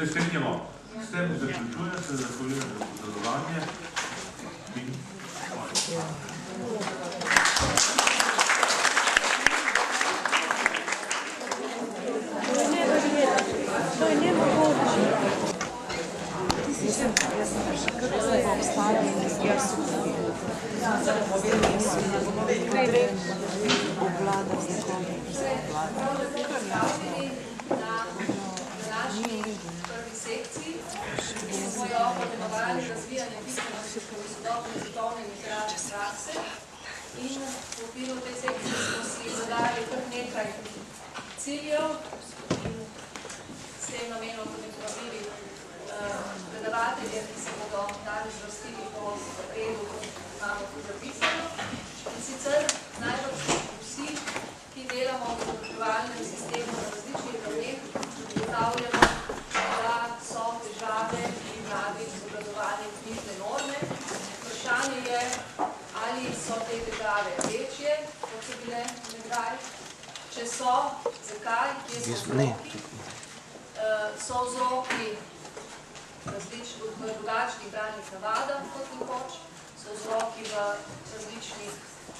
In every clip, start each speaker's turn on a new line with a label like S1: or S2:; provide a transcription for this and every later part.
S1: Se strinjamo. S tem zaključujem se zahvaljujem za sodelovanje. In...
S2: To je nemogoče. Ti si še, jaz sem še kar zdaj obstala in jaz obvlada z nekom, ki se obvlada. Kar jasno.
S3: na današnji prvi sekciji, ki smo jo pomenovali razvijanje pismenosti v sodobne svetovne literarne prakse. In v okviru te sekcije smo si zadali kar nekaj ciljev in s tem namenom tudi povabili eh, predavatelje, ki se bodo danes vrstili po redu, kot imamo tu zapisano. In sicer najbolj vsi, ki delamo v izobraževalnem sistemu na različnih ravneh, ugotavljamo, da so težave pri mladih z obrazovanjem knjižne norme. Vprašanje je, so te težave večje, kot so bile nekdaj. Če so, zakaj, kje so vzroki? Eh, So vzroki različni v drugačnih branjih navadah kot nekoč, so vzroki v različnih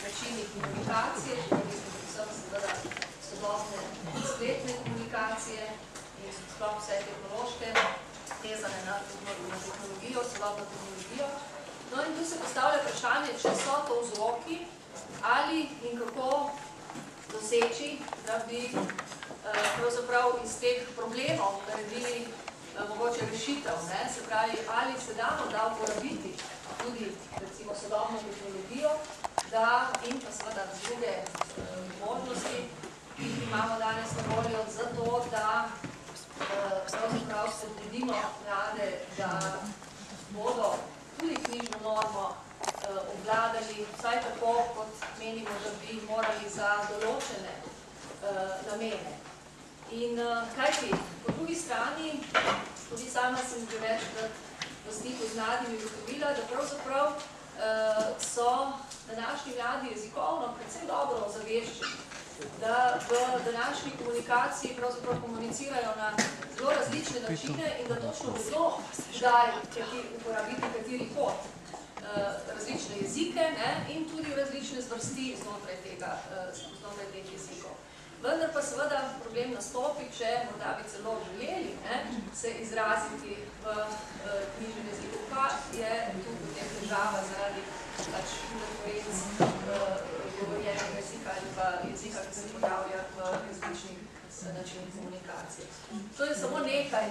S3: načinih komunikacije, tudi predvsem seveda sodobne spletne komunikacije in sploh vse tehnološke, vezane na, na tehnologijo, sodobno tehnologijo. No in tu se postavlja vprašanje, če so to vzroki ali in kako doseči, da bi eh, pravzaprav iz teh problemov naredili eh, mogoče rešitev, se pravi, ali se da uporabiti tudi recimo sodobno tehnologijo, da in pa seveda druge eh, možnosti, ki jih imamo danes na voljo, za to, da pravzaprav spodbudimo mlade, da bodo tudi knjižno normo eh, obvladali, vsaj tako, kot menimo, da bi morali za določene eh, namene. In uh, kaj ti, po drugi strani, tudi sama sem že večkrat v stiku z mladimi ugotovila, da pravzaprav uh, so današnji mladi jezikovno predvsem dobro ozaveščeni, da v današnji komunikaciji pravzaprav komunicirajo na zelo različne načine in da točno vedo, kdaj uporabiti kateri pot uh, različne jezike ne, in tudi različne zvrsti znotraj tega, uh, znotraj teh jezikov. Vendar pa seveda problem nastopi, če morda bi celo želeli ne, se izraziti v uh, knjižnem jeziku, pa je tu potem težava zaradi pač uh, govorjenega jezika ali pa jezika, ki se pojavlja v različnih uh, načinih komunikacije. To je samo nekaj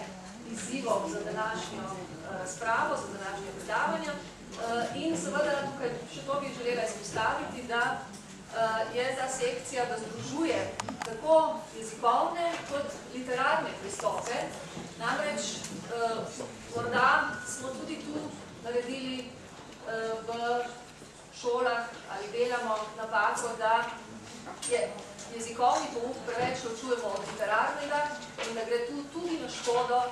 S3: izzivov za današnjo uh, razpravo, za današnje predavanja uh, in seveda tukaj še to bi želela izpostaviti, da je ta sekcija, da združuje tako jezikovne kot literarne pristope. Namreč morda smo tudi tu naredili v šolah ali delamo napako, da je jezikovni pouk preveč ločujemo od literarnega in da gre tu tudi na škodo uh,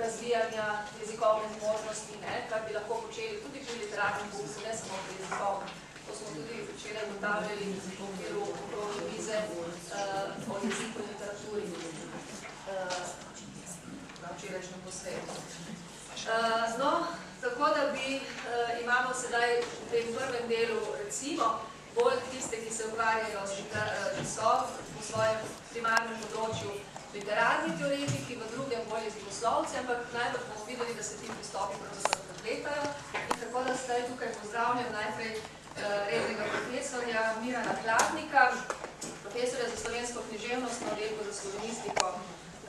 S3: razvijanja jezikovne zmožnosti, ne, kar bi lahko počeli tudi pri literarnem pouku, ne samo pri jezikovnem. To smo tudi včeraj ugotavljali v okviru okrožne vize uh, o jeziku in literaturi uh, na včerajšnjem posvetu. Uh, no, tako da bi uh, imamo sedaj v tem prvem delu recimo bolj tiste, ki se ukvarjajo, ki so v svojem primarnem področju literarni teoretiki, v drugem bolj jezikoslovci, ampak najbolj bomo videli, da se ti pristopi pravzaprav prepletajo. In tako da zdaj tukaj pozdravljam najprej rednega profesorja Mirana Hladnika, profesorja za slovensko književnost na oddelku za slovenistiko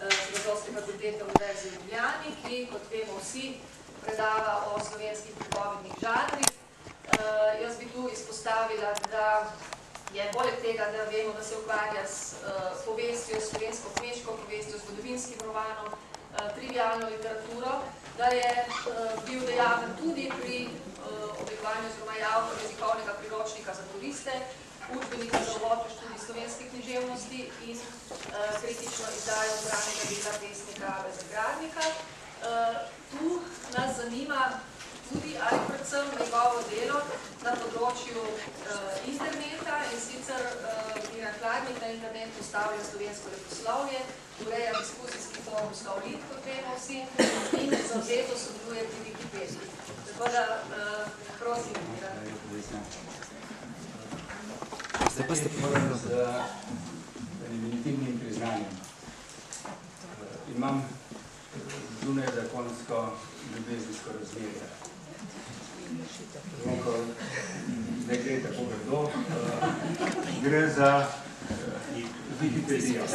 S3: Filozofske fakultete Univerze v Ljubljani, ki, kot vemo vsi, predava o slovenskih pripovednih žanrih. Uh, jaz bi tu izpostavila, da je poleg tega, da vemo, da se ukvarja s uh, povestjo, slovensko kmečko povestjo, zgodovinskim romanom, trivialno literaturo, da je bil dejaven tudi pri oblikovanju oziroma javno jezikovnega priročnika za turiste, učbenika za v študij slovenske književnosti in uh, kritično izdajo zranega dela pesnika Bezagradnika. Uh, tu nas zanima tudi ali predvsem njegovo delo na področju uh, interneta in sicer uh, Miran Hladnik na internet postavlja slovensko leposlovje, ureja diskusijski forum Slovlit, kot vemo vsi, in zavzeto sodeluje pri Wikipediji. Tako da, uh, prosim, Miran.
S4: Zdaj pa ste povedali z legitimnim priznanjem. Uh, imam zunaj zakonsko ljubezensko razmerje. Zvonko, ne gre tako grdo, uh, gre za Wikipedijo.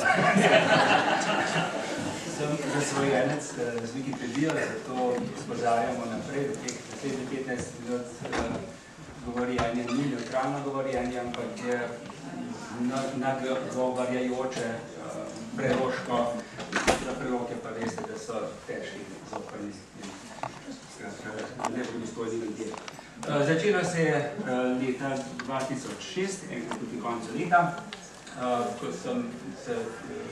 S4: Sem zasvojenec z Wikipedijo, zato spozarjamo naprej, da teh naslednjih 15 minut govorjenje ni neutralno govorjenje, ampak je nagovarjajoče, uh, preroško, za preroke pa veste, da so težki zoprni. Ne dostojni ljudje. Uh, začelo se je uh, leta 2006, enkrat proti koncu leta, ko sem se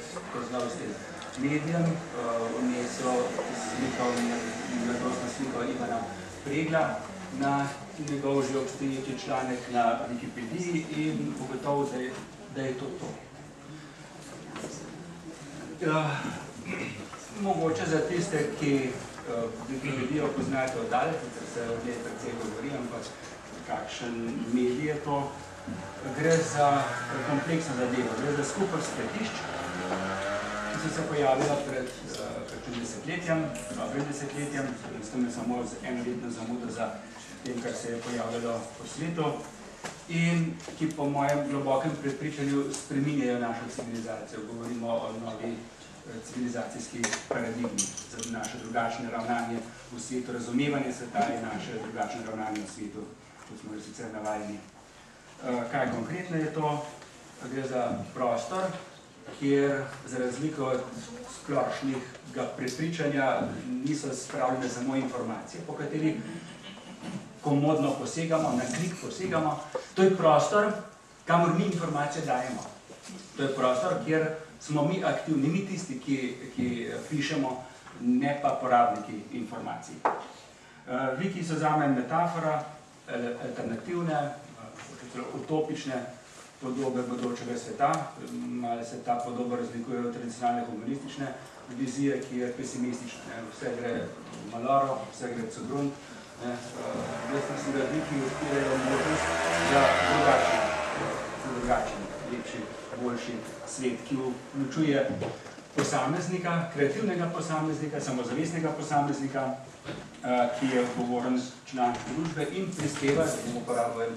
S4: spoznal s tem medijem, uh, vnesel sliko, mladostno sliko Ivana Pregla na njegov že obstoječi članek na Wikipediji in ugotovil, da, da je to to. Uh, mogoče za tiste, ki uh, Wikipedijo poznajo oddalje, ker se o njej precej govori, ampak kakšen medij je to, gre za kompleksno zadevo, gre za skupaj spletišč, ki so se pojavila pred uh, desetletjem, dobrim desetletjem, s tem je samo z enoletno zamudo za tem, kar se je pojavljalo po svetu in ki po mojem globokem prepričanju spreminjajo našo civilizacijo. Govorimo o novi civilizacijski paradigmi za naše drugačne ravnanje v svetu, razumevanje sveta in naše drugačne ravnanje v svetu, kot smo jo sicer navajeni. Kaj konkretno je to? Gre za prostor, kjer za razliko od splošnega prepričanja niso spravljene samo informacije, po kateri komodno posegamo, na klik posegamo. To je prostor, kamor mi informacije dajemo. To je prostor, kjer smo mi aktivni, mi tisti, ki, ki pišemo, ne pa porabniki informacij. Viki so zame metafora, alternativne, utopične podobe bodočega sveta. Malo se ta podoba razlikuje od tradicionalne humanistične vizije, ki je pesimistična. Vse gre maloro, vse gre cudrunt. Jaz mislim, da Viki odpirajo možnost za drugačen, drugačen, lepši, boljši svet, ki vključuje posameznika, kreativnega posameznika, samozavestnega posameznika, ki je odgovoren član družbe in prispeva, da bomo uporabili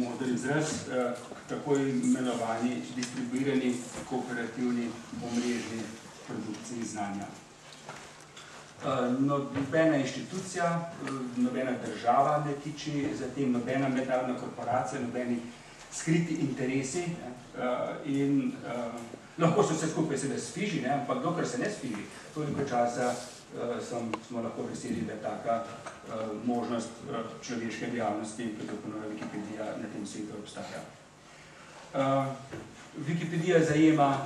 S4: model izraz, k tako imenovani distribuirani kooperativni omrežni produkciji znanja. Nobena inštitucija, nobena država ne tiči za tem, nobena mednarodna korporacija, nobeni skriti interesi in lahko so vse skupaj seveda sfiži, ampak dokler se ne sfiži, toliko časa smo lahko veseli, da taka možnost človeške dejavnosti, kot jo ponuja Wikipedija, na tem svetu obstaja. Wikipedija zajema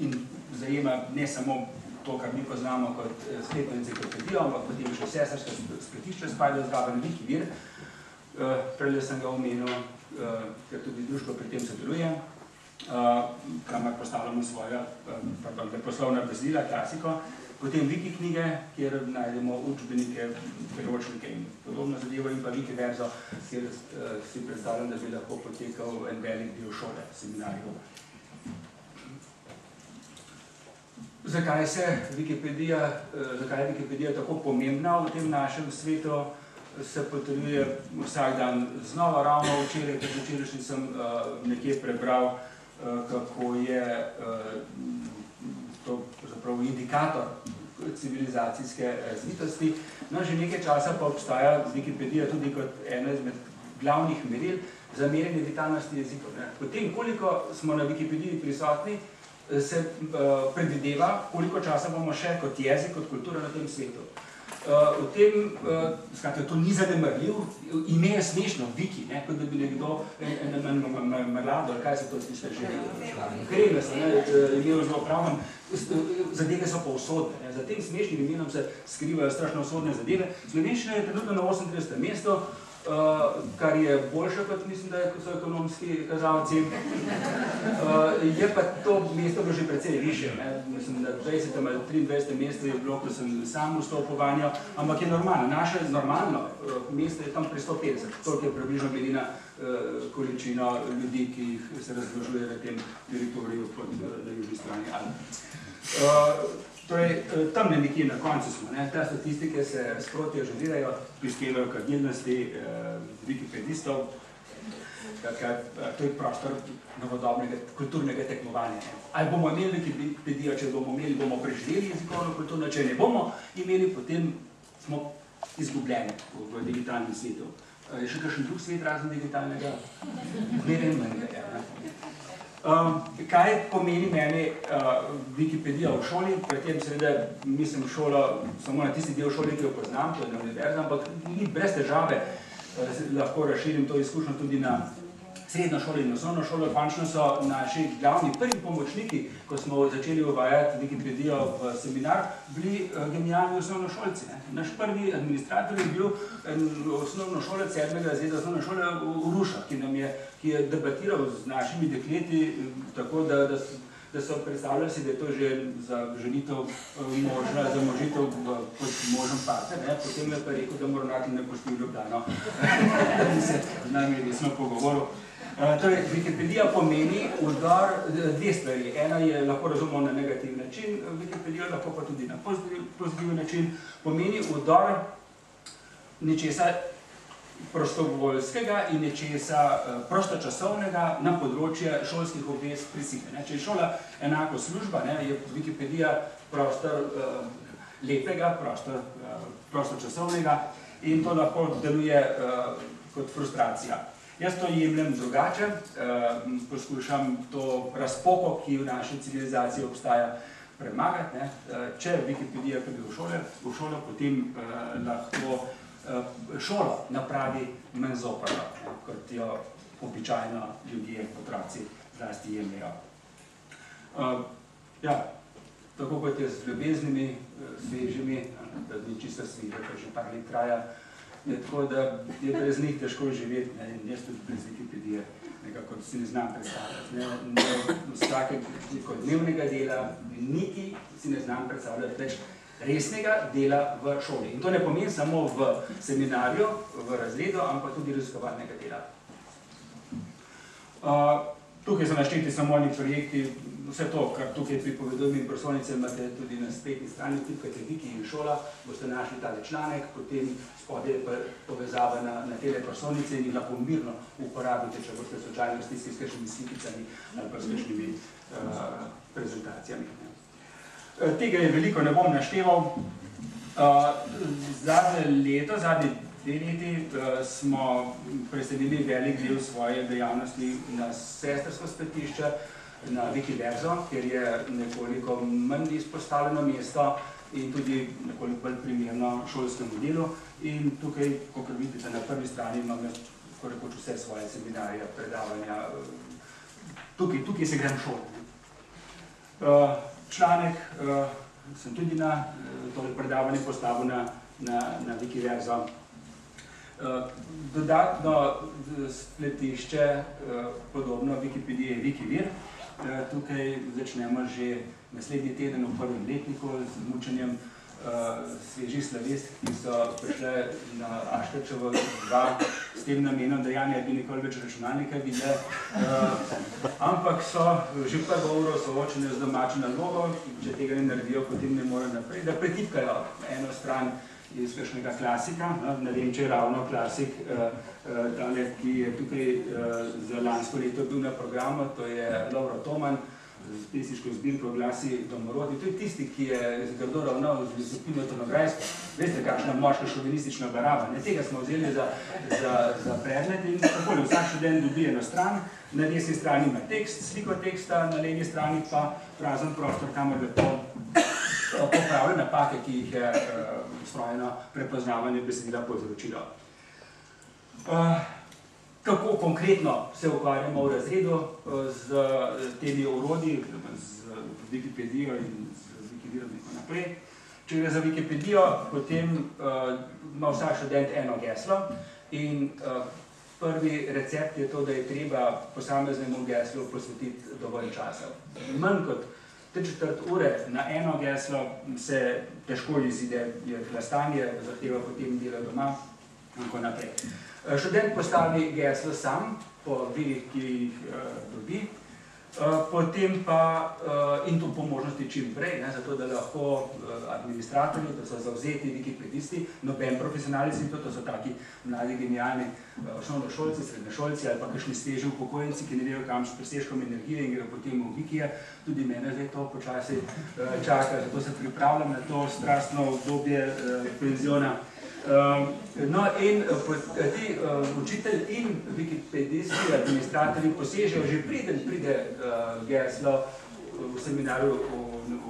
S4: in zajema ne samo to, kar mi poznamo kot spletno enciklopedijo, ampak potem še sestrska spletišča spadajo zraven Wikivir. Prejle sem ga omenil, ker tudi družba pri tem sodeluje, kamor postavljamo svoja, pardon, poslovna besedila, klasiko. Potem Wiki knjige, kjer najdemo učbenike, priročnike in podobno zadevo, in pa Wikiverzo, kjer si predstavljam, da bi lahko potekal en velik del šole, seminarjev. Zakaj se Wikipedija, zakaj je Wikipedija tako pomembna v tem našem svetu, se potrjuje vsak dan znova, ravno včeraj, ker včerajšnji sem nekje prebral, kako je to zapravo indikator civilizacijske razvitosti. No, že nekaj časa pa obstaja Wikipedija tudi kot ena izmed glavnih meril za merjenje vitalnosti jezikov. Potem, koliko smo na Wikipediji prisotni, se predvideva, koliko časa bomo še kot jezik, kot kultura na tem svetu. Uh, v tem, uh, skratka, to ni zanemrljiv, ime je smešno, Viki, ne, kot da bi nekdo, Merlado, ali kaj se to sliša že, Kremes, ne, imel zelo pravno, zadeve so pa usodne, za tem smešnim imenom se skrivajo strašno usodne zadeve. Slovenščina je trenutno na 38. mesto, kar je boljše, kot mislim, da so ekonomski kazalci. Uh, je pa to mesto bilo že precej više. Ne? Mislim, da 20. ali 23. mesto je bilo, ko sem sam vstopil vanjo, ampak je normalno. Naše normalno uh, mesto je tam pri 150, toliko je približno glede na uh, količino ljudi, ki jih se razložuje v tem teritoriju pod na južni strani Alp. Torej, eh, tam ne nekje na koncu smo, ne? te statistike se sproti ažurirajo, prispevajo k agilnosti eh, wikipedistov, eh, to je prostor novodobnega kulturnega tekmovanja. Ne? Ali bomo imeli wikipedijo, če bomo imeli, bomo preživeli jezikovno kulturno, če ne bomo imeli, potem smo izgubljeni v, v digitalnem svetu. Je še kakšen drug svet razen digitalnega? Ne vem, ne vem. Um, kaj pomeni meni uh, Wikipedija v šoli? Pri tem seveda mislim šola samo na tisti del šole, ki jo poznam, to je na univerza, ampak ni brez težave uh, lahko razširim to izkušnjo tudi na srednjo šolo in osnovno šolo. Končno so naši glavni prvi pomočniki, ko smo začeli uvajati Wikipedijo v seminar, bili uh, genialni osnovnošolci. Ne? Naš prvi administrator je bil osnovno šole, sedmega razreda osnovne šole v Rušah, ki nam je ki je debatiral z našimi dekleti, tako da, da, da so predstavljali si, da je to že za ženitev možna, za možitev kot možen partner. Ne? Potem je pa rekel, da mora nekaj ne pusti v Ljubljano, da bi se z nami resno pogovoril. Uh, torej, Wikipedija pomeni vdor dve stvari. Ena je lahko razumel na negativ način, Wikipedija lahko pa tudi na pozitiv, način. Pomeni vdor nečesa prostovoljskega in nečesa prostočasovnega na področje šolskih obvez prisile. Če je šola enako služba, ne, je Wikipedija prostor uh, lepega, prostor uh, prostočasovnega in to lahko deluje uh, kot frustracija. Jaz to jemljem drugače, uh, poskušam to razpoko, ki v naši civilizaciji obstaja, premagati. Ne. Uh, če Wikipedija pride v šole, v šolo, potem uh, lahko Eh, šolo napravi manj zoprno, kot jo običajno ljudje, otroci, zlasti jemljajo. Ja, tako kot je z ljubeznimi, svežimi, da ni čisto sveže, pa že par let traja, je tako, da je brez njih težko živeti, ne, in jaz tudi brez Wikipedije nekako si ne znam predstavljati. Ne, ne, vsakega dnevnega dela, niti si ne znam predstavljati več resnega dela v šoli. In to ne pomeni samo v seminarju, v razredu, ampak tudi raziskovalnega dela. Uh, tukaj so našteti samo oni projekti, vse to, kar tukaj pripovedujem in prosovnice imate tudi na spletni strani, tipkajte Viki in šola, boste našli tale članek, potem spodaj je povezava na, na tele prosovnice in jih lahko mirno uporabite, če boste slučajno stiski s kakšnimi slikicami ali pa s kakšnimi uh, prezentacijami. Ne. Eh, tega je veliko, ne bom našteval. Eh, zadnje leto, zadnje dve leti eh, smo preselili velik del svoje dejavnosti na sestrsko spletišče, na Wikiverso, kjer je nekoliko manj izpostavljeno mesto in tudi nekoliko bolj primerno šolskemu delu. In tukaj, kot vidite, na prvi strani imam rekoč vse svoje seminarje, predavanja. Tukaj, tukaj se grem šolati članek, uh, sem tudi na uh, tole predavanje postavil na, na, na Wikiverso. Uh, dodatno spletišče, podobno Wikipedije je Wikivir. Uh, tukaj začnemo že naslednji teden v prvem letniku z mučenjem uh, uh, svežih slavest, ki so prišle na Aškrčevo 2 s tem namenom, da Janja bi nikoli več računalnika videla. Uh, ampak so že prvo uro soočene z domačo nalogo, če tega ne naredijo, potem ne morejo naprej, da pretipkajo eno stran iz kakšnega klasika, ne vem, če je ravno klasik, tale, ki je tukaj za lansko leto bil na programu, to je Laura Toman, z pesniško zbirko glasi Domorodi. To je tisti, ki je zgrdo ravnal z disciplino tonograjsko. Veste, kakšna moška šovinistična baraba. Ne, tega smo vzeli za, za, za predmet in tako vsak študent dobi eno stran. Na desni strani ima tekst, sliko teksta, na levi strani pa prazen prostor, kamor ga to popravile napake, ki jih je strojno prepoznavanje besedila povzročilo. Kako konkretno se ukvarjamo v razredu z temi orodji, z Wikipedijo in z Wikidijom in tako naprej. Če gre za Wikipedijo, potem ima vsak študent eno geslo in prvi recept je to, da je treba posameznemu geslu posvetiti dovolj časa. Manj kot tri četrt ure na eno geslo se težko izide, je hlastanje, zahteva potem delo doma in tako naprej. Študent postavi geslo sam, po virih, ki jih dobi, potem pa, in to po možnosti čim prej, zato da lahko administratorji, to so zavzeti wikipedisti, noben profesionalec ni to, to so taki mladi, genialni osnovnošolci, srednješolci ali pa kakšni sveži upokojenci, ki ne vejo kam s presežkom energije in grejo potem v wikije, tudi mene zdaj to počasi čaka, zato se pripravljam na to strastno obdobje penziona. No, in ti učitelj in wikipedijski administratorji posežejo, že preden pride geslo v seminarju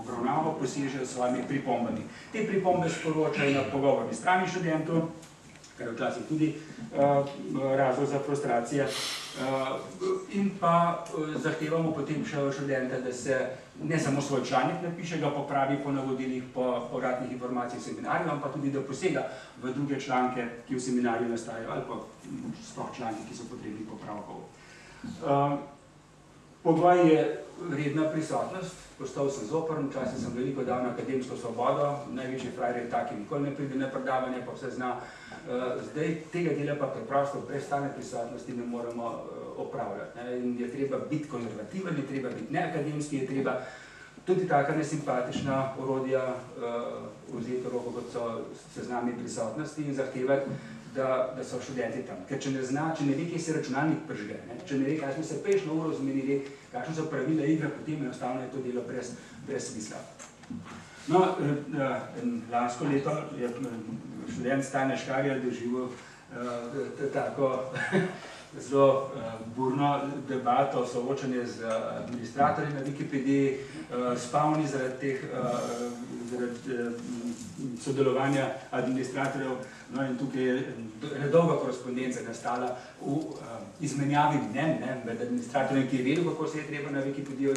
S4: obravnavo, posežejo s svojimi pripombami. Te pripombe sporočajo na pogovorni strani študentov, kar je včasih tudi razlog za frustracije, in pa zahtevamo potem še od študenta, da se ne samo svoj članek napiše, ga popravi po navodilih, po povratnih informacijah seminarjev, ampak tudi, da posega v druge članke, ki v seminarju nastajajo, ali pa sploh članke, ki so potrebni popravkov. Pogoj je redna prisotnost, postal sem zoprn, včasih sem veliko dal na akademsko svobodo, največji frajer je tak, ki nikoli ne pride na predavanje, pa vse zna. Zdaj tega dela pa preprosto brez stalne prisotnosti ne moremo opravljati. In je treba biti konzervativen, je treba biti neakademski, je treba tudi taka nesimpatična orodja vzeti v roko, kot so seznami prisotnosti in zahtevati, da, da so študenti tam. Ker če ne zna, če ne ve, kje se računalnik prižge, če ne ve, kaj smo se prejšnjo uro zmenili, kakšne so pravila igre, potem enostavno je to delo brez, brez smisla. No, lansko leto je študent Stane Škarja doživel tako zelo burno debato, soočenje z administratorji na Wikipediji, spavni zaradi teh, zaradi sodelovanja administratorjev, no in tukaj je nedolga korespondenca nastala v izmenjavi mnenj med administratorjem, ki je vedel, kako se je treba na Wikipedijo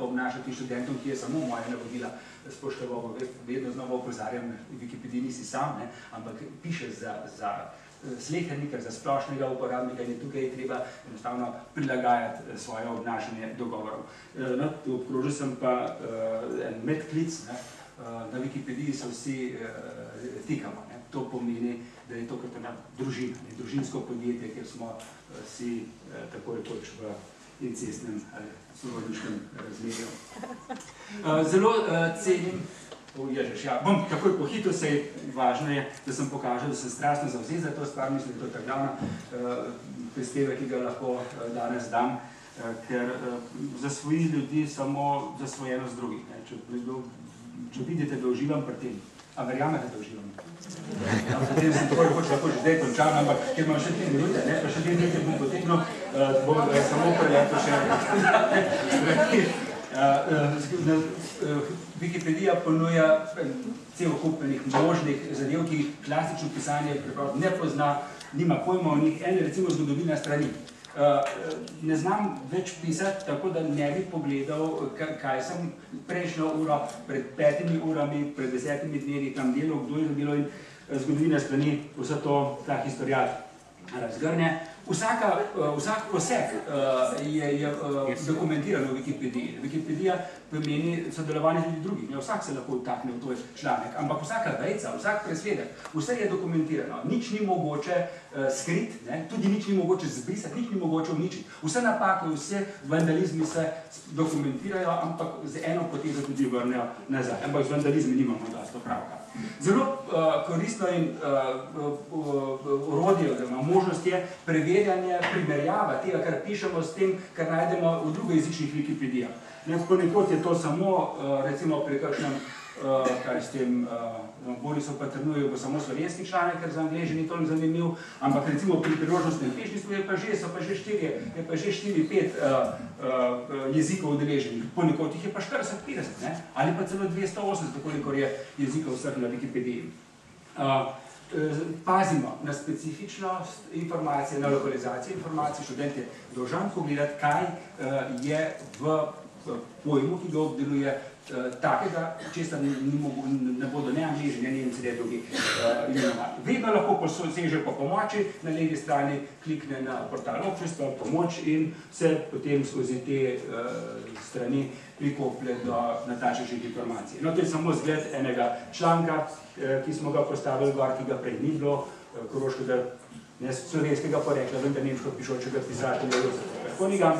S4: obnašati, študentom, ki je samo moja navodila spoštoval, vedno znova opozarjam, v Wikipediji nisi sam, ampak pišeš za, za slehernika, za splošnega uporabnika in je tukaj treba enostavno prilagajati svoje obnašanje dogovorov. No, obkrožil sem pa en medklic, na Wikipediji se vsi tikamo. To pomeni, da je to kot ena družina, družinsko podjetje, kjer smo si tako rekoč v incestnem ali sorodniškem razmerju. Zelo cenim Ježiš, ja, bom takoj pohitel, saj važno je, da sem pokažel, da sem strastno zavzet za to stvar, mislim, da je to tak glavna prispevek, ki ga lahko danes dam, ker zasvoji ljudi samo zasvojenost drugih. Če, če vidite, da uživam pri tem, a verjamete, da uživam? Potem sem tako rekoč lahko že zdaj končal, ampak ker imam še tri minute, ne, pa še dve minute bom potegnil, bom samo preleto še Wikipedija ponuja cel kup enih možnih zadev, ki klasično pisanje preprosto ne pozna, nima pojma o njih, ene recimo zgodovina strani. Ne znam več pisati, tako da ne bi pogledal, kaj sem prejšnjo uro, pred petimi urami, pred desetimi dnevi tam delal, kdo je delal in zgodovina strani, vse to, ta historial razgrne. Vsaka, vsak poseg je, je dokumentiran v Wikipediji. Wikipedija pomeni sodelovanje tudi drugih, ne vsak se lahko vtakne v tvoj članek, ampak vsaka vejca, vsak presvedek, vse je dokumentirano. Nič ni mogoče skrit, ne, tudi nič ni mogoče zbrisati, nič ni mogoče uničiti. Vse napake, vse vandalizmi se dokumentirajo, ampak z eno potezo tudi vrnejo nazaj. Ampak z vandalizmi nimamo dosti opravka. Zelo uh, koristno in uh, orodje, oziroma možnost je preverjanje, primerjava tega, kar pišemo s tem, kar najdemo v drugojezičnih Wikipedijah. Ponekod je to samo, uh, recimo pri kakšnem uh, kaj s tem, uh, Borisov pa trnuje, bo samo slovenski članek, ker za angleži ni toliko zanimiv, ampak recimo pri priložnostnem knjižništvu je pa že, so pa že štiri, je pa že štiri, pet uh, uh, jezikov udeleženih, ponekod jih je pa 40-50, ne? ali pa celo 280, koliko je jezikov vseh na Wikipediji. Uh, pazimo na specifičnost informacije, na lokalizacijo informacij, študent je dolžan pogledati, kaj je v pojmu, ki ga obdeluje, takega, česa ne, ne bodo ne angliži, ne nemci, ne drugi imenovani. Vedno lahko poseže po pomoči, na levi strani klikne na portal občestva, pomoč in se potem skozi te strani prikoplje do natačnejših informacij. No, to je samo zgled enega članka, ki smo ga postavili gor, ki ga prej ni bilo, koroškega, ne slovenskega porekla, vendar nemško pišočega pisatelja Jozefa Koniga.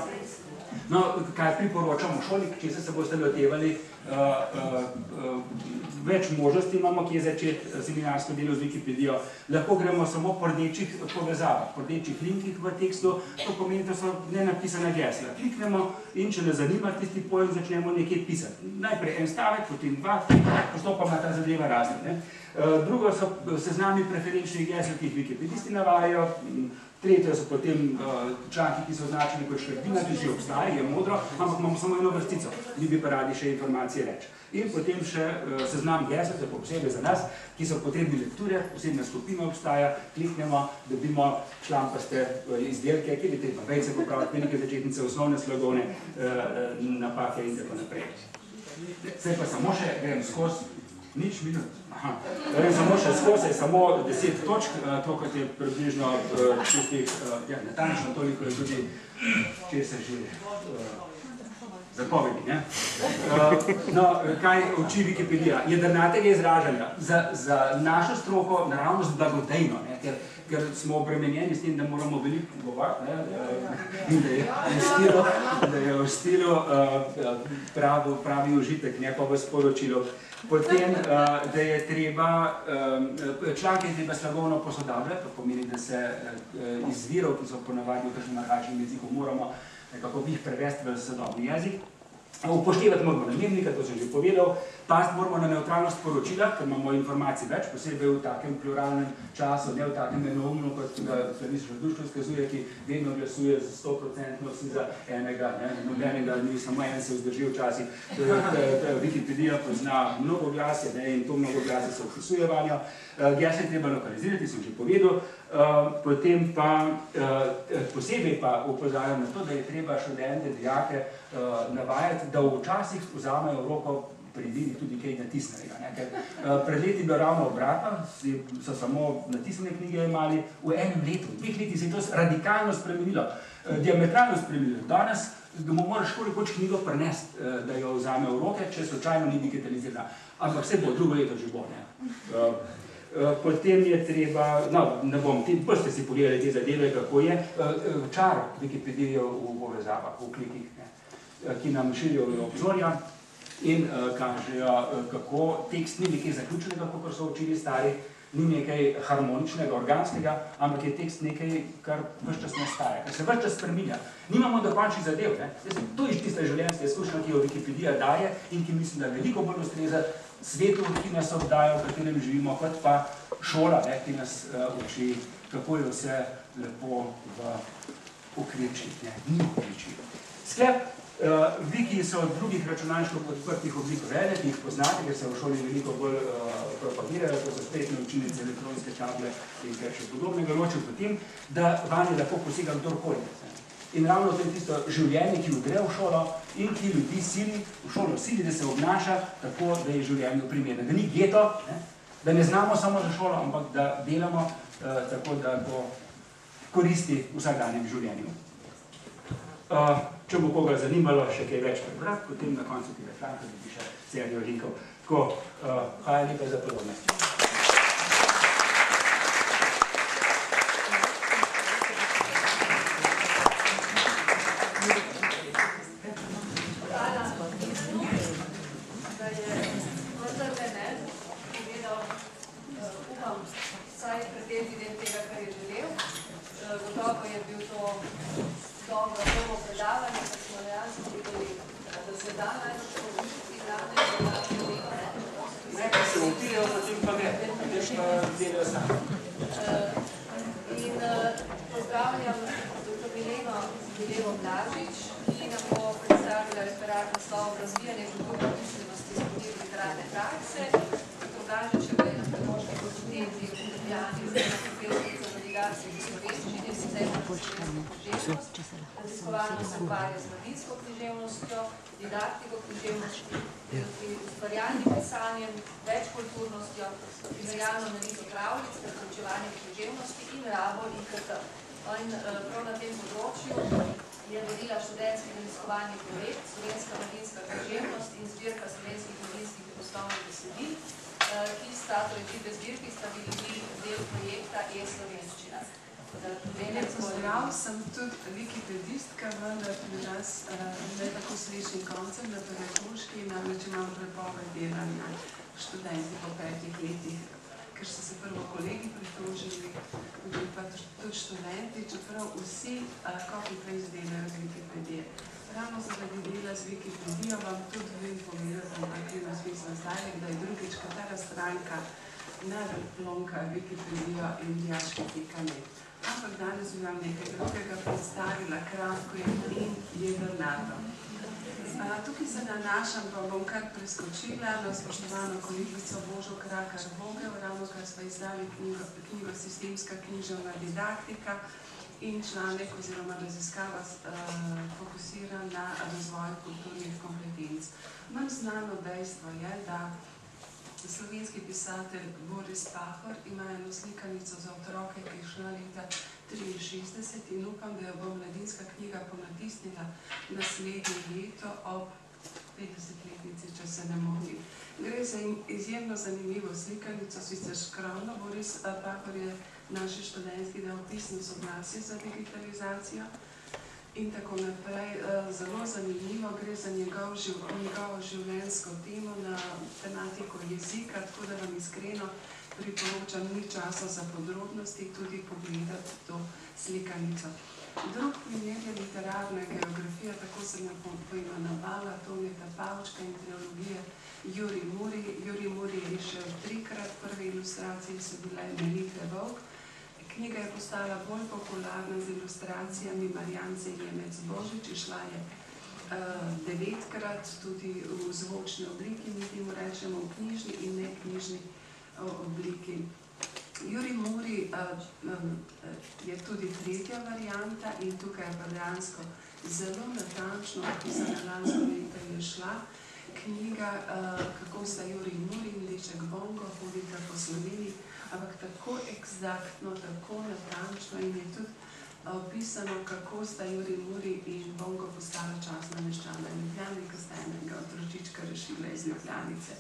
S4: No, kaj priporočamo šoli, če se boste lotevali, uh, uh, uh, več možnosti imamo, kje začeti seminarsko delo z Wikipedijo. Lahko gremo samo po rdečih povezavah, po rdečih linkih v tekstu, to pomeni, da so nenapisane gesla. Kliknemo in če nas zanima tisti pojem, začnemo nekaj pisati. Najprej en stavek, potem dva, postopoma ta zadeva raste. Ne? Drugo so seznami preferenčnih gesel, ki jih Wikipedisti navajajo, Tretje so potem uh, članki, ki so označeni kot škrbina, ki že obstaja, je modro, ampak imamo samo eno vrstico, mi bi pa radi še informacije več. In potem še uh, seznam gesel, to je posebej za nas, ki so potrebni lekture, posebna skupina obstaja, kliknemo, dobimo šlampaste uh, izdelke, kjer je treba vejce popraviti, velike začetnice, osnovne slogovne uh, napake in tako naprej. Zdaj pa samo še grem skozi Nič minut. Aha. Torej, samo še skozi, samo deset točk, to kot je približno čistih, ja, natančno toliko je tudi, če se že zapovedi, ne? No, kaj uči Wikipedija? Jedrnatega izražanja za, za našo stroko naravnost blagodejno, ne? Ker, ker smo obremenjeni s tem, da moramo veliko govoriti, da je v stilu, da je v stilu pravi, pravi užitek, ne pa v sporočilu. Potem, da je treba, članke je treba slagovno posodabljati, to pomeni, da se iz virov, ki so ponavadi v kakšnem arhačnem jeziku, moramo nekako jih prevesti v sodobni jezik. Upoštevati moramo namembnika, to sem že povedal, past moramo na neutralnost poročila, ker imamo informacij več, posebej v takem pluralnem času, ne v takem enoumno, kot ga Slavistično društvo izkazuje, ki vedno glasuje za 100% vsi za enega, ne, nobenega, ni samo en se vzdržil včasih. Wikipedija pozna mnogo glasje ne, in to mnogo glasje se opisuje vanjo. Gesle treba lokalizirati, sem že povedal, potem pa posebej pa upozarjam na to, da je treba študente, dijake navajati, da včasih vzamejo roko predvidi tudi kaj natisnega. Ne? Ker uh, pred leti bilo ravno obratno, so samo natisnene knjige imeli, v enem letu, v dveh letih se je to radikalno spremenilo, uh, diametralno spremenilo. Danes ga mu moraš koliko knjigo prenesti, uh, da jo vzame v roke, če slučajno ni digitalizirana. Ampak vse bo, drugo leto že bo. Ne? Uh, Potem je treba, no, ne bom, ti boste si pogledali te zadeve, kako je, čar Wikipedije v povezavah, v klikih, ne, ki nam širijo obzorja in kažejo, kako tekst ni nekaj zaključenega, kot so učili stari, ni nekaj harmoničnega, organskega, ampak je tekst nekaj, kar vse čas nastaja, kar se vse čas spreminja. Nimamo dokončnih zadev. Ne? To je tista življenjska izkušnja, ki jo Wikipedija daje in ki mislim, da veliko bolj ustreza svetu, ki nas obdaja, v katerem živimo, kot pa šola, ne? ki nas uh, uči, kako je vse lepo v okričih, ne? ni okričih. Sklep, Uh, Viki so od drugih računalniško podprtih oblik vede, ki jih poznate, ker se v šoli veliko bolj uh, propagirajo, to so spletne učilnice, elektronske table in kaj še podobnega, ločijo potem, da vanje lahko posega kdorkoli. In ravno to je tisto življenje, ki gre v šolo in ki ljudi sili, v šolo sili, da se obnaša tako, da je življenje primerno. Da ni geto, ne? da ne znamo samo za šolo, ampak da delamo uh, tako, da bo koristi vsakdanjem življenju. Uh, če bo koga zanimalo še kaj več prebrati, potem na koncu tega članka dobi še serijo linkov. Tako, uh, hvala lepa za pozornost.
S3: Ne, pa se utijo, potem
S4: pa ne, potem pa delajo sami.
S3: In eh, pozdravljam dr. Mileno, Mileno Blažič, ki nam bo predstavila referat naslov razvijanje kulturne mišljenosti iz podjetja literarne prakse. Dr. Blažič je v Pedagoški fakulteti v Ljubljani sicer na književnost, raziskovalno se ukvarja z mladinsko književnostjo, didaktiko književnosti, ustvarjalnim pisanjem, večkulturnostjo, primerjalno analizo pravljic, preprečevanje književnosti in rabo IKT. In uh, prav na tem področju je vodila študentski raziskovalni projekt Slovenska mladinska književnost in zbirka slovenskih mladinskih poslovnih besedil, uh, ki sta, torej ti dve zbirki sta bili del projekta e-slovenščina.
S5: Lep pozdrav, sem tudi wikipedistka, vendar pri nas uh, ne tako srečnim koncem na pedagoški, namreč imam prepoved delanja študenti po petih letih, ker so se prvo kolegi pritožili, pa tudi študenti, čeprav vsi uh, copy-paste delajo z Wikipedije. Ravno zaradi dela z Wikipedijo vam tudi vem povedati, ampak je na smislu zdaj, da je drugič, katera stranka najbolj plonka Wikipedijo in dijaški.net. Ampak danes bi vam nekaj drugega predstavila, kratko je in jedrnato. Tukaj se nanašam, pa bom kar preskočila na spoštovano kolegico Božo Krakar Vogel, ravno kar smo izdali knjigo, knjigo Sistemska književna didaktika in članek oziroma raziskava uh, fokusira na razvoj kulturnih kompetenc. Manj znano dejstvo je, da slovenski pisatelj Boris Pahor ima eno slikanico za otroke, ki je šla leta 63 in upam, da jo bo mladinska knjiga ponatisnila naslednje leto ob 50-letnici, če se ne motim. Gre za izjemno zanimivo slikanico, sicer skromno. Boris Pahor je naš študentski delopisno soglasje za digitalizacijo in tako naprej. Zelo zanimivo gre za njegov živ, njegovo življenjsko temo na tematiko jezika, tako da vam iskreno priporočam, ni časa za podrobnosti, tudi pogledati to slikanico. Drug primer je literarna geografija, tako sem jo poimenovala, Toneta Pavčka in trilogije Juri Muri. Juri Muri je išel trikrat, prve ilustracije so bile Melite Vovk, Knjiga je postala bolj popularna z ilustracijami Marjance Jemec Božič, išla je uh, devetkrat tudi v zvočni obliki, mi temu rečemo v knjižni in ne knjižni uh, obliki. Juri Muri uh, um, je tudi tretja varianta in tukaj je dejansko zelo natančno opisana lansko leto je šla knjiga, uh, kako sta Juri Muri in Leček Bongo hodita po Sloveniji, ampak tako eksaktno, tako natančno in je tudi opisano, kako sta Juri Muri in Bongo postala časna meščana Ljubljane, ko sta enega otročička rešila iz Ljubljanice.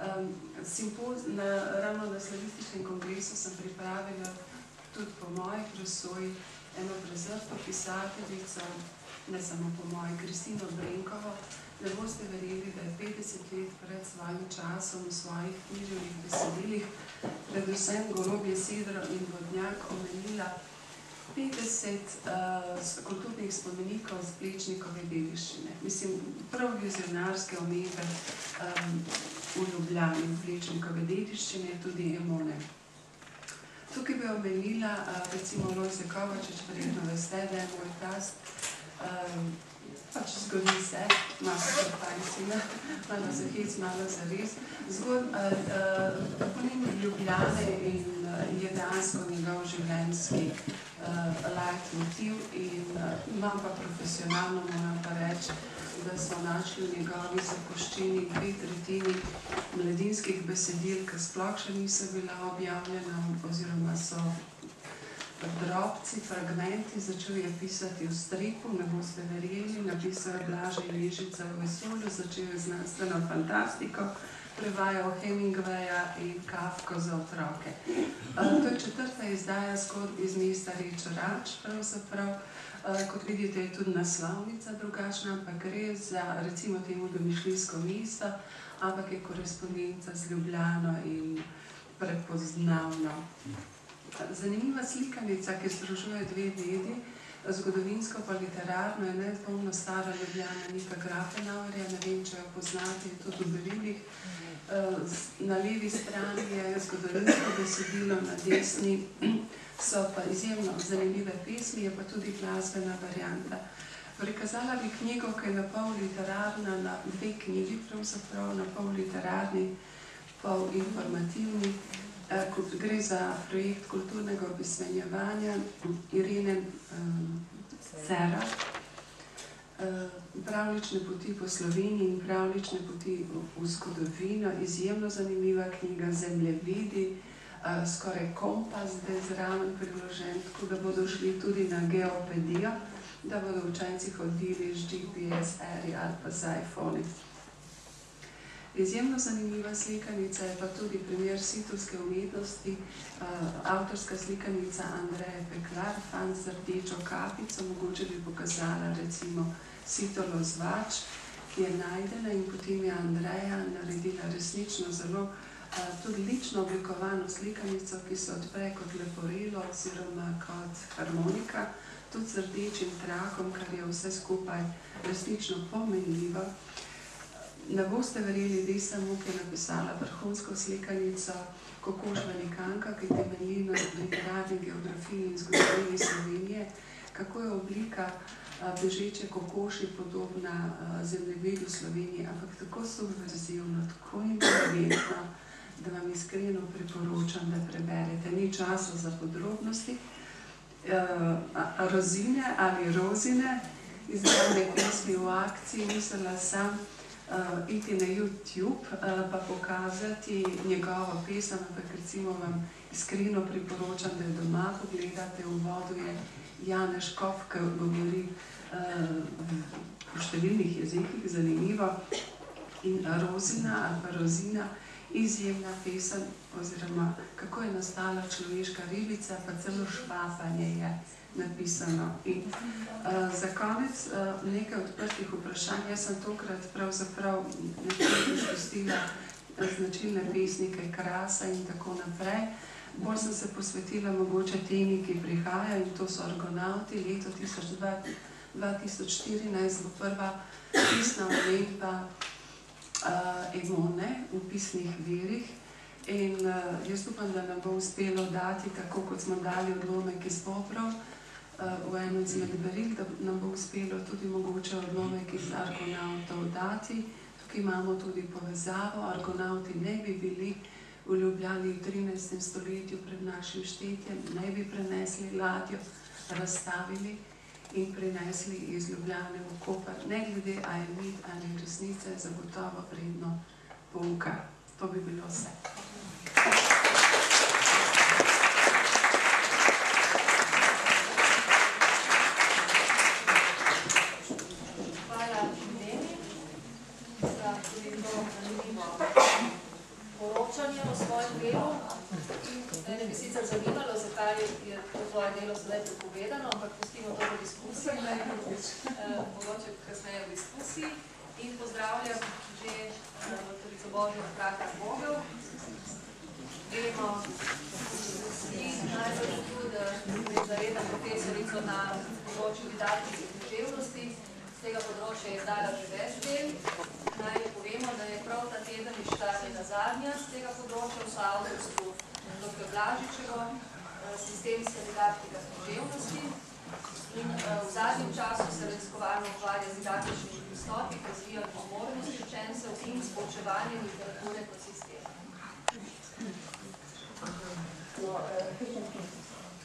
S5: Um, simpoz, na, ravno na slavističnem kongresu sem pripravila tudi po moji presoji eno prezrto pisateljico, ne samo po moji, Kristino Brenkovo, ne boste verjeli, da je 50 let pred svojim časom v svojih književnih besedilih, predvsem Gorobje Sidro in Vodnjak, omenila 50 uh, kulturnih spomenikov z Plečnikove dediščine. Mislim, prav vizionarske omembe um, v Ljubljani, Plečnikove dediščine, tudi Emone. Tukaj bi omenila, uh, recimo, Lojze Kovačič, verjetno veste, da je moj tast, um, pač zgodi se, malo se fajn malo za hec, malo za res. Zgod, uh, uh, pomeni Ljubljane in uh, je dejansko njegov življenjski light motiv in imam pa profesionalno, moram pa reči, da smo našli v njegovi zapuščini dve tretjini mladinskih besedil, ki sploh še niso bila objavljena oziroma so drobci, fragmenti, začel je pisati v stripu, ne boste verjeli, napisal je Blaža Ježica v vesolju, začel je znanstveno fantastiko, prevajal Hemingwaya in Kafko za otroke. To je četrta izdaja zgodb iz mesta Rečorač, pravzaprav. Kot vidite, je tudi naslovnica drugačna, ampak gre za recimo temu domišljijsko mesto, ampak je korespondenca z Ljubljano in prepoznavno. Zanimiva slikanica, ki združuje dve dedi, zgodovinsko pa literarno, je nedvomno stara Ljubljana Nika Grafenauerja, ne vem, če jo poznate, je tudi v Berilih. Eh, Na levi strani je zgodovinsko besedilo, na desni so pa izjemno zanimive pesmi, je pa tudi glasbena varianta. Prikazala bi knjigo, ki je na pol literarna, na dve knjigi, pravzaprav na pol literarni, pol informativni. Eh, Gre za projekt kulturnega opismenjevanja Irene Cera. Eh, Pravlične poti po Sloveniji in pravlične poti v, zgodovino, izjemno zanimiva knjiga, zemljevidi, eh, skoraj kompas, da je zraven priložen, tako da bodo šli tudi na geopedijo, da bodo učenci hodili z GPS-eri ali pa z iPhone. Izjemno zanimiva slikanica je pa tudi primer sitovske umetnosti, uh, avtorska slikanica Andreje Peklar, fant z rdečo kapico, mogoče bi pokazala recimo Sitolo zvač, ki je najdena in potem je Andreja naredila resnično zelo uh, tudi lično oblikovano slikanico, ki se odpre kot leporelo oziroma kot harmonika, tudi z rdečim trakom, kar je vse skupaj resnično pomenljivo. Ne boste verjeli, da sem mu, ki je napisala vrhunsko slikanico Kokoš Velikanka, ki temelji na literarni geografiji in zgodovini Slovenije, kako je oblika bežeče kokoši podobna a, zemljevidu Slovenije, ampak tako subverzivno, tako inteligentno, da vam iskreno priporočam, da preberete. Ni časa za podrobnosti. Rozine ali rozine, izbrane pesmi v akciji, mislila sem, uh, iti na YouTube, uh, pa pokazati njegovo pesem, ampak recimo vam iskreno priporočam, da jo doma pogledate. V vodu je Janeš Kov, ki govori uh, v številnih jezikih, zanimivo. In Rozina ali Rozina, izjemna pesem, oziroma kako je nastala človeška ribica, pa celo špafanje je napisano. In uh, za konec uh, nekaj odprtih vprašanj. Jaz sem tokrat pravzaprav nekaj izpustila eh, značilne pesnike, krasa in tako naprej. Bolj sem se posvetila mogoče temi, ki prihaja in to so argonauti. Leto 12 2014 bo prva pisna omemba uh, Emone v pisnih virih. In uh, jaz upam, da nam bo uspelo dati, tako kot smo dali odlomek iz Poprov, uh, v eno izmed beril, da nam bo uspelo tudi mogoče odlomek iz Argonautov dati. Tukaj imamo tudi povezavo. Argonauti ne bi bili v Ljubljani v 13. stoletju pred našim štetjem, ne bi prenesli ladjo, razstavili in prinesli iz Ljubljane v Koper. Ne glede, a je mit ali resnica, je zagotovo vredno pouka. To bi bilo vse.
S3: Hvala Neni za tudi to zanimivo poročanje o svojem delu. Mene bi sicer zanimalo, zakaj je to tvoje delo sedaj prepovedano, ampak pustimo to v diskusiji, eh, mogoče kasneje v diskusiji. In pozdravljam že eh, doktorico Božjo Kraka Bogel. Vemo vsi najbolj tu, da je zareda profesorico na področju didaktike književnosti, z tega področja izdala že več del. Naj povemo, da je prav ta teden izštarjena zadnja z tega področja v soavtorstvu dr. Blažičevo, eh, sistemska didaktika književnosti. In eh, v zadnjem času se raziskovalno ukvarja z didaktičnimi pristopi, razvijanjem zmožnosti učencev in s poučevanjem literature kot sistema.
S6: No, eh,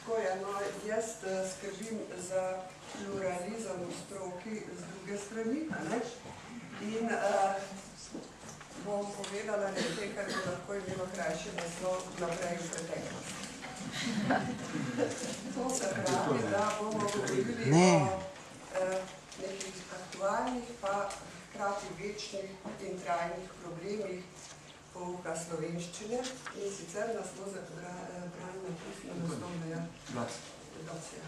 S6: tako je, no, jaz eh, skrbim za pluralizem v stroki z druge strani, ne? In eh, bom povedala nekaj, kar bi lahko imelo krajši naslov naprej v preteklost. To se pravi, da bomo govorili
S7: Ne.
S6: o eh, nekih aktualnih, pa hkrati večnih in trajnih problemih pouka slovenščine in sicer naslov za branje napisno naslov ja. Locija.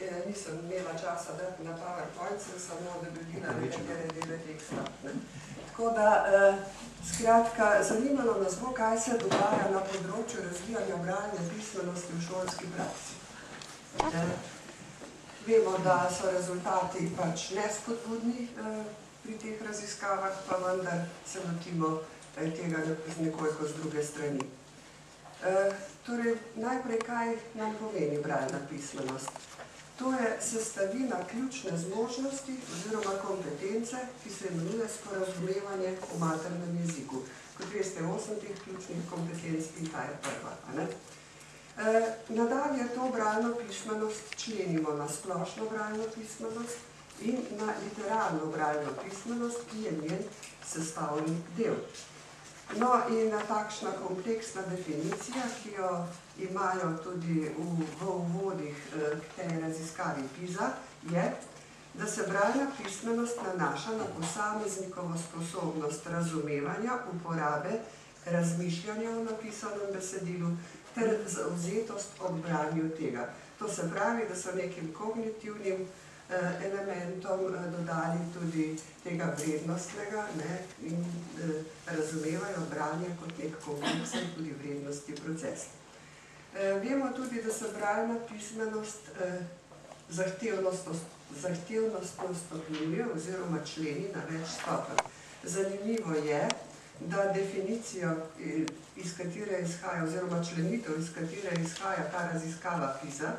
S6: E, nisem imela časa dati na PowerPoint, sem samo dobila nekatere dele teksta. Tako da, eh, skratka, zanimalo nas bo, kaj se dogaja na področju razvijanja bralne pismenosti v šolski praksi. Eh, vemo, da so rezultati pač nespodbudni eh, pri teh raziskavah, pa vendar se lotimo eh, tega nekoliko z druge strani. Eh, Torej, najprej, kaj nam pomeni bralna pismenost? To je sestavina ključne zmožnosti oziroma kompetence, ki se imenuje sporazumevanje v maternem jeziku. Kot veste, osem teh ključnih kompetenc in ta je prva. Ne? E, nadalje to bralno pismenost členimo na splošno bralno pismenost in na literarno bralno pismenost, ki je njen sestavni del. No in takšna kompleksna definicija, ki jo imajo tudi v, v uvodih eh, k tej raziskavi PISA, je, da se bralna pismenost nanaša na posameznikovo sposobnost razumevanja, uporabe, razmišljanja o napisanem besedilu ter zauzetost ob branju tega. To se pravi, da so nekim kognitivnim eh, elementom eh, dodali tudi tega vrednostnega ne, in eh, razumevajo branje kot nek kompleksen tudi vrednosti proces. Eh, vemo tudi, da se bralna pismenost eh, zahtevnostno stopnjuje oziroma členi na več stopenj. Zanimivo je, da definicijo, eh, iz katere izhaja, oziroma členitev, iz katere izhaja ta raziskava PISA,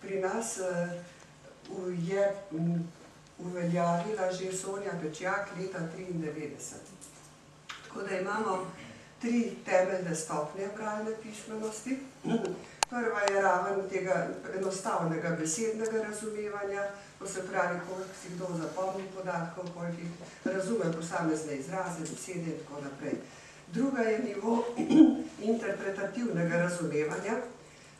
S6: pri nas eh, je uveljavila že Sonja Pečjak leta 1993. Tako da imamo tri temeljne stopnje bralne pismenosti. Prva je raven tega enostavnega besednega razumevanja, to se pravi, koliko si kdo zapomni podatkov, koliko jih razume posamezne izraze, besede in tako naprej. Druga je nivo interpretativnega razumevanja,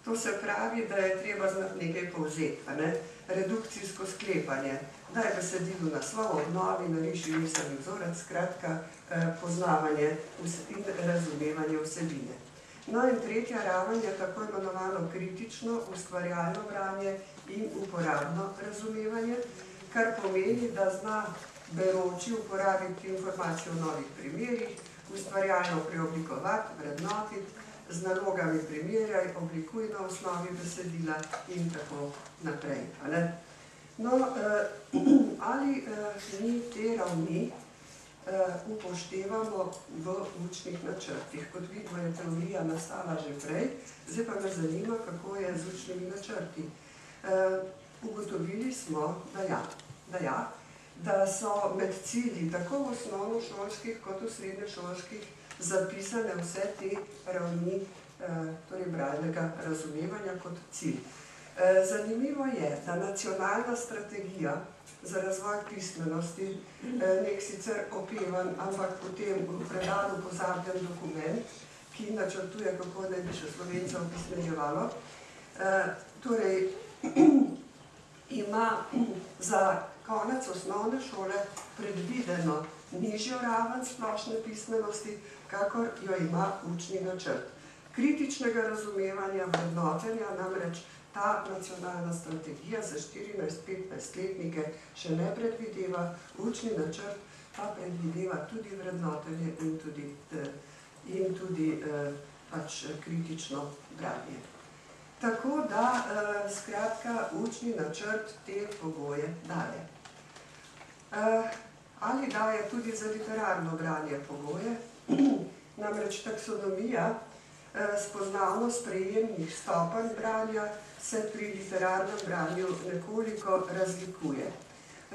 S6: to se pravi, da je treba nekaj povzeti, ne? Redukcijsko sklepanje, da je besedilo naslov, obnovi, nariši miselni vzorec, skratka eh, poznavanje in razumevanje vsebine. No in tretja raven je tako imenovano kritično, ustvarjalno branje in uporabno razumevanje, kar pomeni, da zna beroči uporabiti informacije v novih primerih, ustvarjalno preoblikovati, vrednotiti, z nalogami primerjaj, oblikuj na osnovi besedila in tako naprej. No, eh, ali eh, mi te ravni eh, upoštevamo v učnih načrtih. Kot vidimo, je teorija nastala že prej, zdaj pa me zanima, kako je z učnimi načrti. Ugotovili smo, da ja, da ja, da so med cilji tako v osnovnošolskih kot v srednješolskih zapisane vse te ravni eh, torej bralnega razumevanja kot cilj. Eh, Zanimivo je, da nacionalna strategija za razvoj pismenosti, eh, nek sicer opevan, ampak v predalu pozabljen dokument, ki načrtuje, kako naj bi še slovencev pismenjevalo. Torej, ima za konec osnovne šole predvideno nižjo raven splošne pismenosti, kakor jo ima učni načrt. Kritičnega razumevanja, vrednotenja namreč ta nacionalna strategija za 14-15 letnike še ne predvideva, učni načrt pa predvideva tudi vrednotenje in tudi, eh, in tudi eh, pač kritično branje. Tako da, eh, skratka, učni načrt te pogoje daje. Ali daje tudi za literarno branje pogoje? Namreč taksonomija eh, spoznavno sprejemnih stopenj branja se pri literarnem branju nekoliko razlikuje.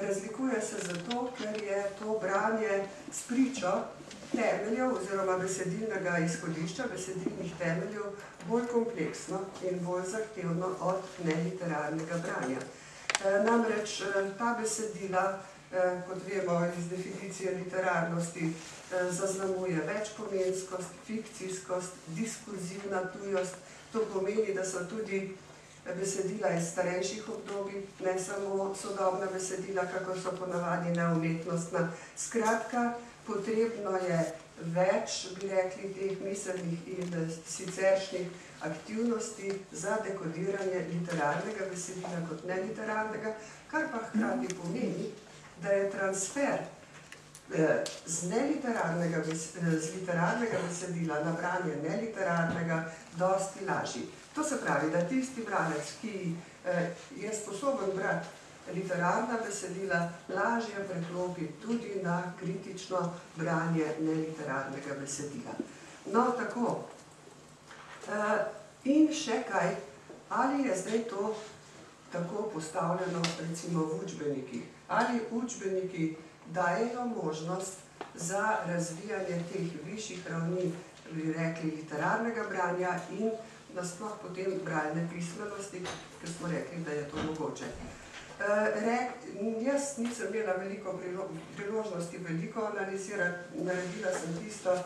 S6: Razlikuje se zato, ker je to branje spričo temeljev oziroma besedilnega izhodišča, besedilnih temeljev bolj kompleksno in bolj zahtevno od neliterarnega branja. Eh, Namreč eh, ta besedila, kot vemo iz definicije literarnosti, zaznamuje večpomenskost, fikcijskost, diskurzivna tujost. To pomeni, da so tudi besedila iz starejših obdobij, ne samo sodobna besedila, kako so ponavadi neumetnostna. Skratka, potrebno je več, bi rekli, teh miselnih in eh, siceršnjih aktivnosti za dekodiranje literarnega besedila kot neliterarnega, kar pa hkrati pomeni, da je transfer eh, z neliterarnega, bes- eh, z literarnega besedila na branje neliterarnega dosti lažji. To se pravi, da tisti bralec, ki eh, je sposoben brati literarna besedila lažje preklopi tudi na kritično branje neliterarnega besedila. No, tako. Eh, In še kaj, ali je zdaj to tako postavljeno recimo v učbenikih? Ali učbeniki dajejo možnost za razvijanje teh višjih ravni, bi rekli, literarnega branja in nasploh potem bralne pismenosti, ker smo rekli, da je to mogoče. Eh, Rek, jaz nisem imela veliko prilo- priložnosti veliko analizirati, naredila sem tisto,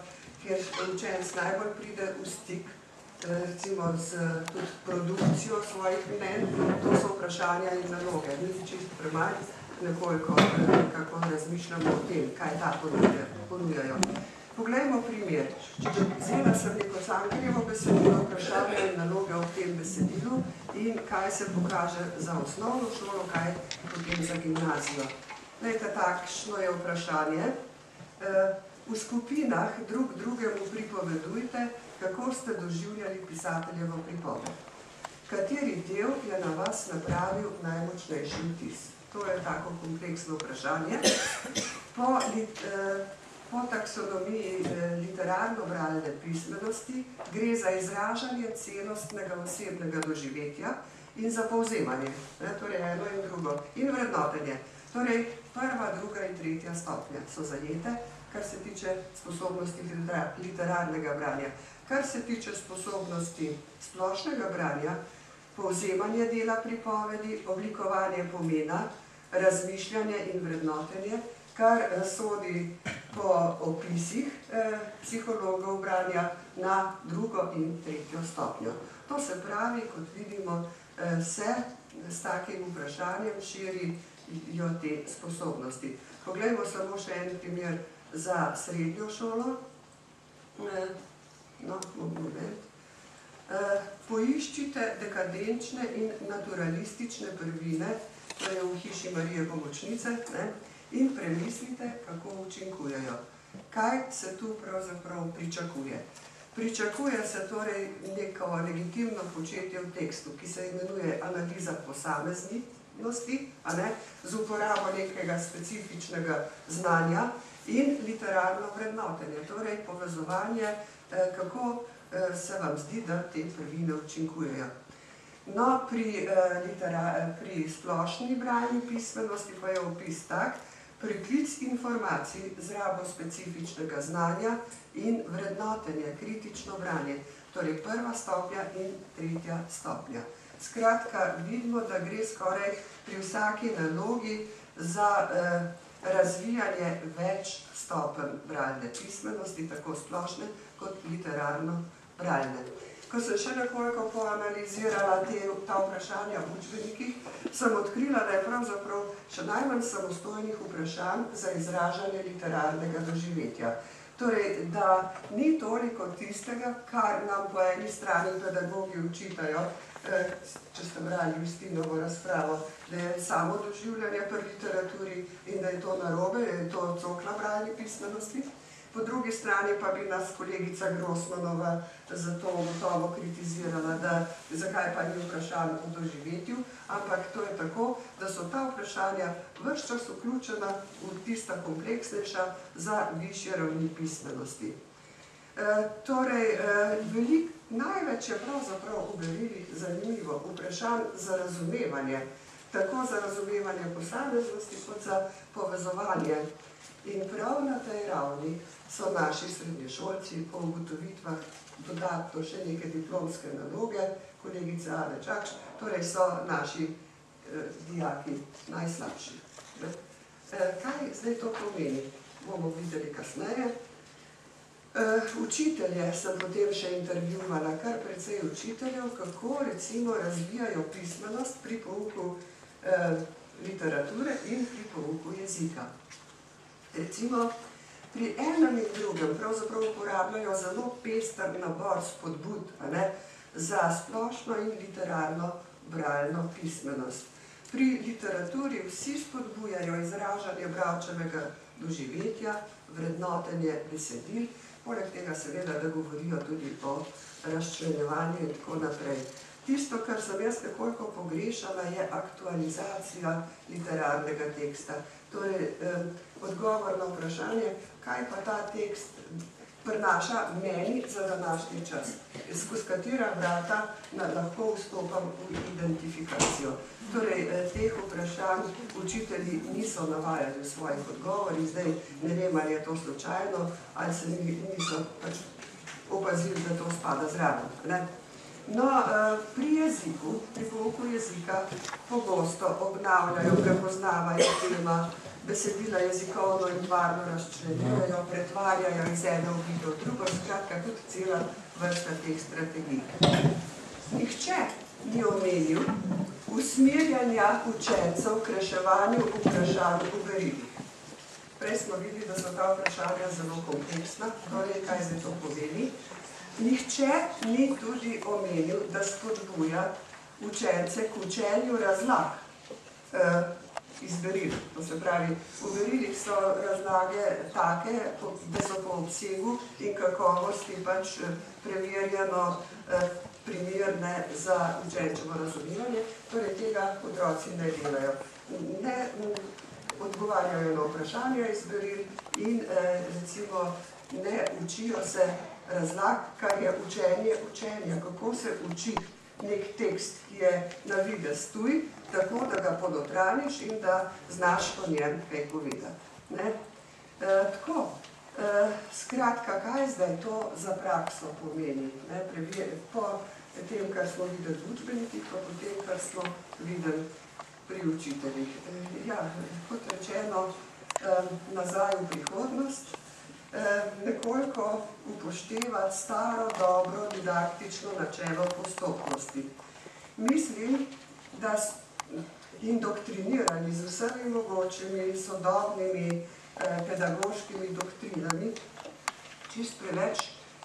S6: kjer učenec najbolj pride v stik, eh, recimo z tudi produkcijo svojih mnen, to so vprašanja in naloge, ni čisto premanj, nekoliko eh, kako razmišljamo o tem, kaj ta ponuja- ponujajo. Poglejmo primer. Vzela sem neko Cankarjevo besedilo, vprašanje in naloge v tem besedilu in kaj se pokaže za osnovno šolo, kaj potem za gimnazijo. Glejte, takšno je vprašanje. Eh, V skupinah drug drugemu pripovedujte, kako ste doživljali pisateljevo pripoved. Kateri del je na vas napravil najmočnejši vtis? To je tako kompleksno vprašanje. Po, lit, eh, po taksonomiji eh, literarno-bralne pismenosti gre za izražanje celostnega osebnega doživetja in za povzemanje, ne, torej eno in drugo, in vrednotenje. Torej, prva, druga in tretja stopnja so zajete, kar se tiče sposobnosti litera- literarnega branja. Kar se tiče sposobnosti splošnega branja, povzemanje dela pripovedi, oblikovanje pomena, razmišljanje in vrednotenje, kar sodi po opisih eh, psihologov branja na drugo in tretjo stopnjo. To se pravi, kot vidimo, eh, se s takim vprašanjem širijo te sposobnosti. Poglejmo samo še en primer za srednjo šolo. Eh, No, moment. Eh, Poiščite dekadenčne in naturalistične prvine, to je v hiši Marije Pomočnice, ne, in premislite, kako učinkujejo. Kaj se tu pravzaprav pričakuje? Pričakuje se torej neko legitimno početje v tekstu, ki se imenuje analiza posameznosti, a ne, z uporabo nekega specifičnega znanja in literarno vrednotenje, torej povezovanje, eh, kako eh, se vam zdi, da te prvine učinkujejo. No, pri, eh, litera, pri splošni bralni pismenosti pa je opis tak, priklic informacij z rabo specifičnega znanja in vrednotenje, kritično branje, torej prva stopnja in tretja stopnja. Skratka, vidimo, da gre skoraj pri vsaki nalogi za eh, razvijanje več stopenj bralne pismenosti, tako splošne kot literarno bralne. Ko sem še nekoliko poanalizirala te, ta vprašanja v učbenikih, sem odkrila, da je pravzaprav še najmanj samostojnih vprašanj za izražanje literarnega doživetja. Torej, da ni toliko tistega, kar nam po eni strani pedagogi učitajo, eh, če ste brali Justinovo razpravo, da je samo doživljanje pri literaturi in da je to narobe, da je to cokla bralni pismenosti. Po drugi strani pa bi nas kolegica Grossmanova zato gotovo kritizirala, da zakaj pa ni vprašanj o doživetju, ampak to je tako, da so ta vprašanja vse čas vključena v tista kompleksnejša za višje ravni pismenosti. E, torej, e, velik, največ je pravzaprav v berilih zanimivo vprašanj za razumevanje, tako za razumevanje posameznosti kot za povezovanje. In prav na tej ravni so naši srednješolci po ugotovitvah dodatno še neke diplomske naloge, kolegica Ane Čakš, torej so naši eh, dijaki najslabši. Ne? Eh, kaj zdaj to pomeni? Bomo videli kasneje. Eh, učitelje sem potem še intervjuvala, kar precej učiteljev, kako recimo razvijajo pismenost pri pouku eh, literature in pri pouku jezika. Recimo, pri enem in drugem pravzaprav uporabljajo zelo pester nabor spodbud ne, za splošno in literarno bralno pismenost. Pri literaturi vsi spodbujajo izražanje bralčevega doživetja, vrednotenje besedil, poleg tega seveda, da govorijo tudi o razčlenjevanju in tako naprej. Tisto, kar sem jaz nekoliko pogrešala, je aktualizacija literarnega teksta. Torej, eh, odgovor na vprašanje, kaj pa ta tekst prinaša meni za današnji čas, skozi katera vrata lahko vstopam v identifikacijo. Torej, eh, teh vprašanj učitelji niso navajali v svojih odgovorih, zdaj ne vem, ali je to slučajno, ali se niso pač opazili, da to spada zraven. Ne? No, eh, pri jeziku, pri pouku jezika pogosto obnavljajo, prepoznavajo tema, besedila jezikovno in tvarno razčlenjujejo, pretvarjajo iz ene obide v drugo, skratka tudi cela vrsta teh strategij. Nihče ni omenil usmerjanja učencev k reševanju vprašanj v berilih. Prej smo videli, da so ta vprašanja zelo kompleksna, torej kaj zdaj to pomeni. Nihče ni tudi omenil, da spodbuja učence k učenju razlag. Iz beril. To se pravi, v berilih so razlage take, da so po obsegu in kakovosti pač eh, preverjeno eh, primerne za učenčevo razumevanje, torej tega otroci ne delajo. Ne odgovarjajo na vprašanja iz beril in eh, recimo ne učijo se razlag, kar je učenje učenja, kako se uči nek tekst, ki je na vides tuj, tako da ga podotraniš in da znaš o njem kaj povedati. Ne? E, tako, e, skratka, kaj zdaj to za prakso pomeni? Ne? Prevjer, po tem, kar smo videli v učbenikih, pa po tem, kar smo videli pri učiteljih. E, ja, kot rečeno, e, nazaj v prihodnost, e, nekoliko upoštevati staro, dobro, didaktično načelo postopnosti. Mislim, da indoktrinirani z vsemi mogočimi sodobnimi eh, pedagoškimi doktrinami, čist preveč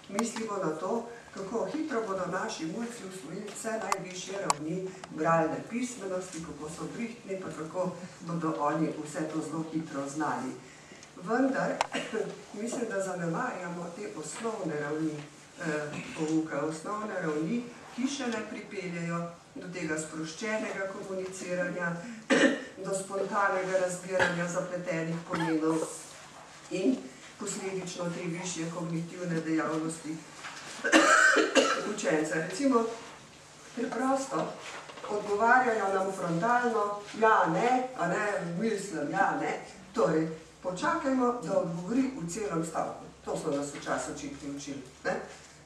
S6: mislimo na to, kako hitro bodo naši mulci usvojili vse najvišje ravni bralne pismenosti, kako so brihtni, pa kako bodo oni vse to zelo hitro znali. Vendar, mislim, da zanemarjamo te osnovne ravni eh, pouka, osnovne ravni, ki še ne pripeljajo do tega sproščenega komuniciranja, do spontanega razbiranja zapletenih pomenov in posledično te višje kognitivne dejavnosti učenca. Recimo, preprosto odgovarjajo nam frontalno, ja, ne, a ne, mislim, ja, ne. Torej, počakajmo, da odgovori v celem stavku. To so nas včasih učitelji učili. Ne?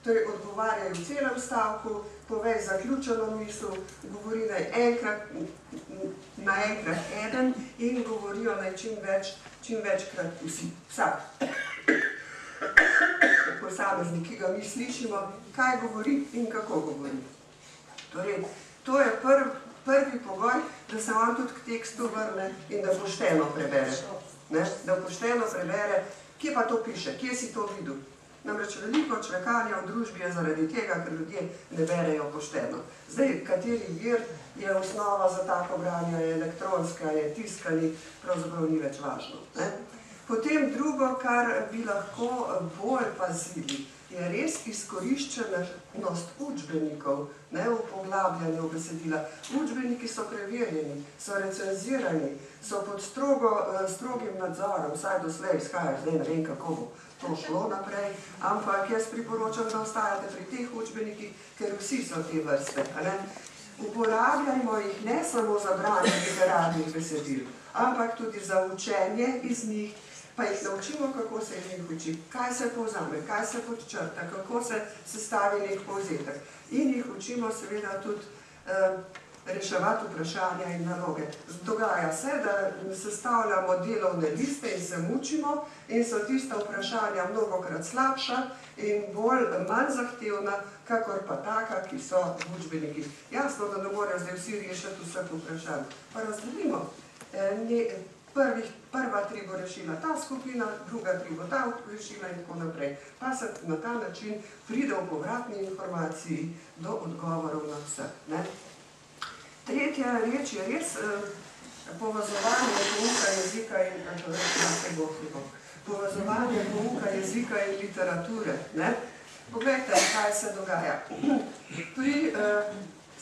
S6: Torej, odgovarjajo v celem stavku, povej zaključeno misel, govori naj enkrat, naenkrat eden in govorijo naj čim, več, čim večkrat vsi, vsak. Posameznik, ki ga mi slišimo, kaj govori in kako govori. Torej, to je prv, prvi pogoj, da se vam tudi k tekstu vrne in da pošteno prebere. Ne? Da pošteno prebere, kje pa to piše, kje si to videl. Namreč veliko čvekanja v družbi je zaradi tega, ker ljudje ne berejo pošteno. Zdaj, kateri vir je osnova za tako branje, je elektronska, je tiskani, pravzaprav ni več važno. Ne? Potem drugo, kar bi lahko bolj pazili, je res izkoriščenost učbenikov ne, v poglabljanju besedila. Učbeniki so preverjeni, so recenzirani, so pod strogo, strogim nadzorom, vsaj doslej izhajajo, zdaj ne vem kako bo to šlo naprej, ampak jaz priporočam, da ostajate pri teh učbenikih, ker vsi so te vrste. Ne? Uporabljajmo jih ne samo za branje literarnih besedil, ampak tudi za učenje iz njih, pa jih naučimo, kako se njih uči, kaj se povzame, kaj se podčrta, kako se sestavi nek povzetek. In jih učimo seveda tudi eh, reševati vprašanja in naloge. Dogaja se, da sestavljamo delovne liste in se mučimo in so tista vprašanja mnogokrat slabša in bolj manj zahtevna, kakor pa taka, ki so v učbeniki. Jasno, da ne morajo zdaj vsi rešiti vseh vprašanj. Pa razdelimo. E, prvih, prva tri bo rešila ta skupina, druga tri bo ta rešila in tako naprej. Pa se na ta način pride v povratni informaciji do odgovorov na vse. Ne? Tretja reč je res eh, povezovanje pouka jezika in eh, povezovanje pouka jezika in literature. Ne? Poglejte, kaj se dogaja. Pri eh,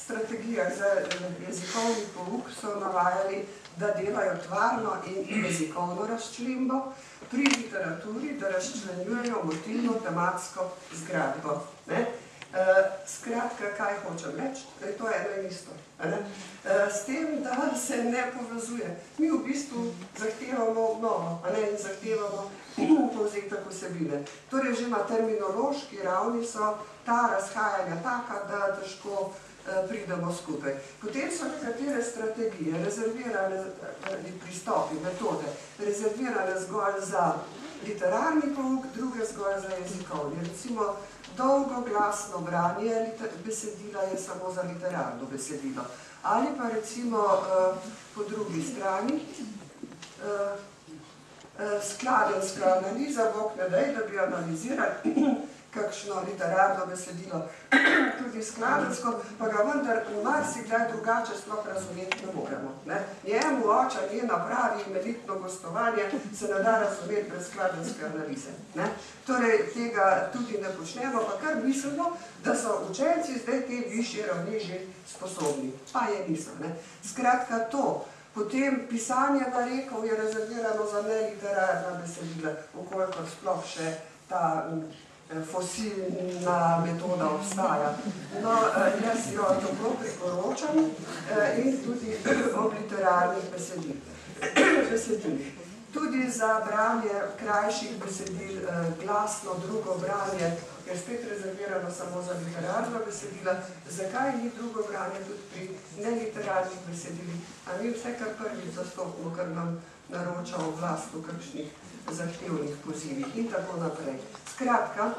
S6: strategijah za eh, jezikovni pouk so navajali, da delajo tvarno in jezikovno razčlembo, pri literaturi, da razčlenjujejo motivno tematsko zgradbo. Ne? Uh, skratka, kaj hočem reči, da je to eno in isto. Ne? Uh, s tem, da se ne povezuje. Mi v bistvu zahtevamo obnovo ne? in zahtevamo povzetek vsebine. Torej, že na terminološki ravni so ta razhajanja taka, da težko uh, pridemo skupaj. Potem so nekatere strategije, rezervirane pristopi, metode, rezervirane zgolj za literarni pouk, druge zgolj za jezikovni. Recimo, dolgo glasno branje besedila je samo za literarno besedilo. Ali pa recimo uh, po drugi strani uh, skladenska analiza, Bog ne dej, da bi analizirali kakšno literarno besedilo, tudi skladensko, pa ga vendar marsikdaj drugače sploh razumeti ne moremo. Ne? Njemu oča, njena pravi imenitno gostovanje se ne da razumeti brez skladenske analize. Ne? Torej, tega tudi ne počnemo, pa kar mislimo, da so učenci zdaj te višje ravni že sposobni. Pa je niso. Ne? Skratka to, Potem pisanje narekov je rezervirano za neliterarna besedila, okolikor sploh še ta fosilna metoda obstaja. No, jaz jo toplo priporočam in tudi ob literarnih besedilih. Tudi za branje krajših besedil, glasno drugo branje, je spet rezervirano samo za literarno besedila. Zakaj ni drugo branje tudi pri neliterarnih besedilih? A mi vse kar prvi zastopimo, kar nam naroča oblast v kakšnih zahtevnih pozivih in tako naprej. Skratka,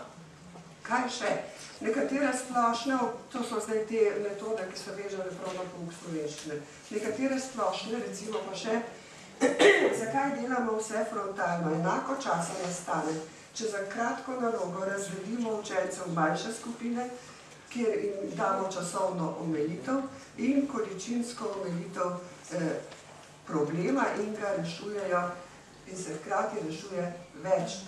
S6: kaj še? Nekatere splošne, to so zdaj te metode, ki so vežene prav na pouk slovenščine, nekatere splošne, recimo pa še, zakaj delamo vse frontalno, enako časa nastane, če za kratko nalogo razdelimo učence v manjše skupine, kjer jim damo časovno omejitev in količinsko omejitev eh, problema in ga rešujejo in se hkrati rešuje več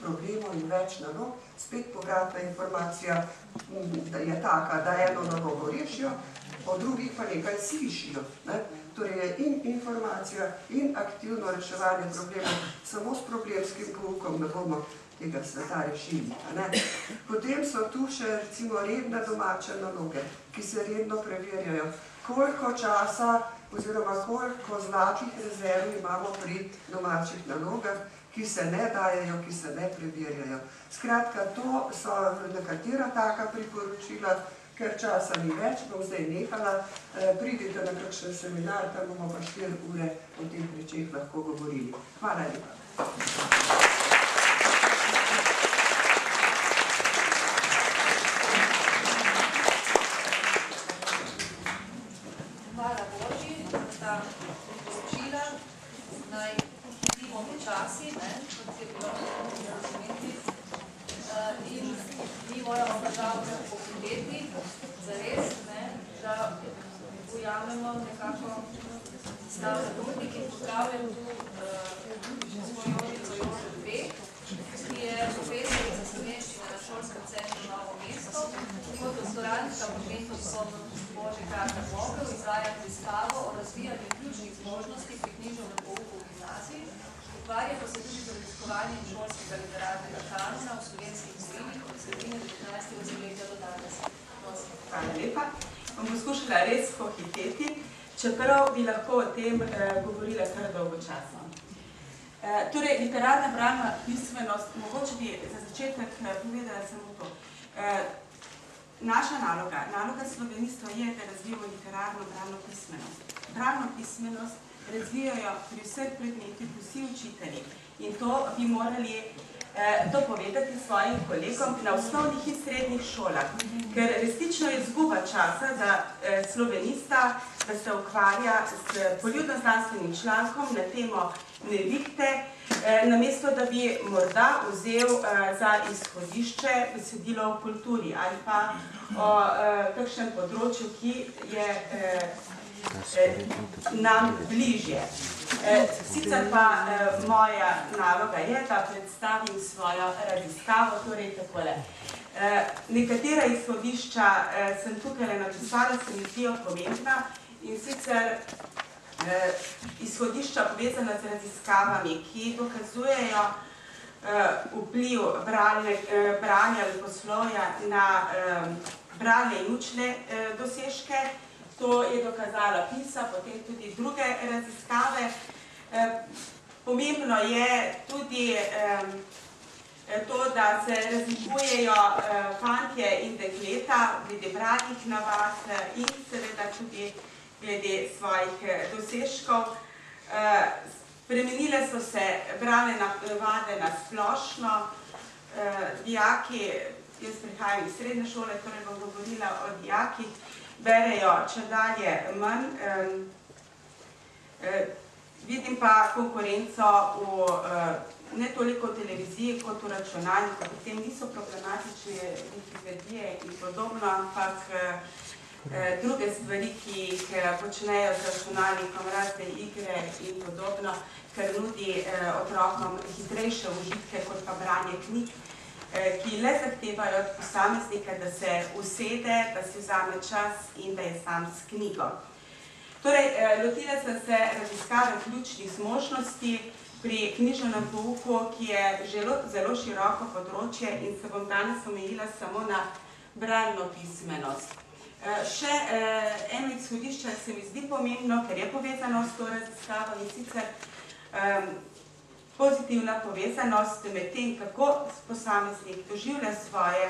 S6: problemov in več nalog, spet povratna informacija da je taka, da eno nalogo rešijo, o drugih pa nekaj slišijo. Ne? Torej je in informacija in aktivno reševanje problemov, samo s problemskim poukom ne bomo tega sveta rešili. Ne? Potem so tu še recimo redne domače naloge, ki se redno preverjajo, koliko časa oziroma koliko zlatih rezerv imamo pri domačih nalogah, ki se ne dajejo, ki se ne preverjajo. Skratka, to so nekatera taka priporočila, ker časa ni več, bom zdaj nehala, pridite na kakšen seminar, tam bomo pa 4 ure o teh rečeh lahko govorili. Hvala lepa.
S3: Hvala Boži za ta poročila. Naj hitimo počasi, ne, kot je bilo razumeti. In mi moramo pa žal pohiteti, zares, ne, da ujamemo nekako stav zadovoljnik in pozdravljam tu svojolico Jožo Dve, ki je profesorica slovenščine na šolskem centru Novo mesto, kot doktorantka profesorstvom Bože Karta Vogel izvaja predstavo o razvijanju ključnih zmožnosti pri književnem pouku v gimnaziji, ukvarja pa se tudi z raziskovanjem šolskega literarnega kanona v slovenskih zgodovini od sredine 19. stoletja do danes.
S7: Hvala lepa. Bom poskušala res pohiteti, čeprav bi lahko o tem eh, govorila kar dolgočasno. Eh, torej, literarna brana pismenost, mogoče bi za začetek eh, povedala samo to. Eh, naša naloga, naloga slovenistov je, da literarno brano pismenost. Brano pismenost razvijajo pri vseh predmetih vsi učitelji in to bi morali eh, to povedati svojim kolegom na osnovnih in srednjih šolah, ker resnično je zguba časa za eh, slovenista, da se ukvarja s poljudno-znanstvenim člankom na temo nevihte, namesto da bi morda vzel eh, za izhodišče besedilo o kulturi ali pa o eh, kakšnem področju, ki je eh, eh, nam bližje. Eh, sicer pa eh, moja naloga je, da predstavim svojo raziskavo, torej takole. Eh, Nekatera izhodišča eh, sem tukaj napisala, se mi zdijo pomembna in sicer eh, izhodišča povezana z raziskavami, ki dokazujejo vpliv branje, branja ali poslovja na branje in učne dosežke. To je dokazala PISA, potem tudi druge raziskave. Pomembno je tudi to, da se razlikujejo fantje in dekleta glede bratnih navad in seveda tudi glede svojih dosežkov. Spremenile so se brane navade na splošno. Dijaki, jaz prihajam iz srednje šole, torej bom govorila o dijakih, berejo če dalje manj. Vidim pa konkurenco v ne toliko v televiziji kot v računalniku, potem niso problematične Wikipedije in podobno, ampak eh, druge stvari, ki jih eh, počnejo z računalnikom, razne igre in podobno, ker nudi eh, otrokom hitrejše užitke kot pa branje knjig, eh, ki le zahtevajo od posameznika, da se usede, da si vzame čas in da je sam s knjigo. Torej, eh, lotila sem se raziskave ključnih zmožnosti, pri književnem pouku, ki je zelo, zelo široko področje in se bom danes omejila samo na bralno pismenost. E, še e, eno izhodišče se mi zdi pomembno, ker je povezano s to raziskavo in sicer e, pozitivna povezanost med tem, kako posameznik doživlja svoje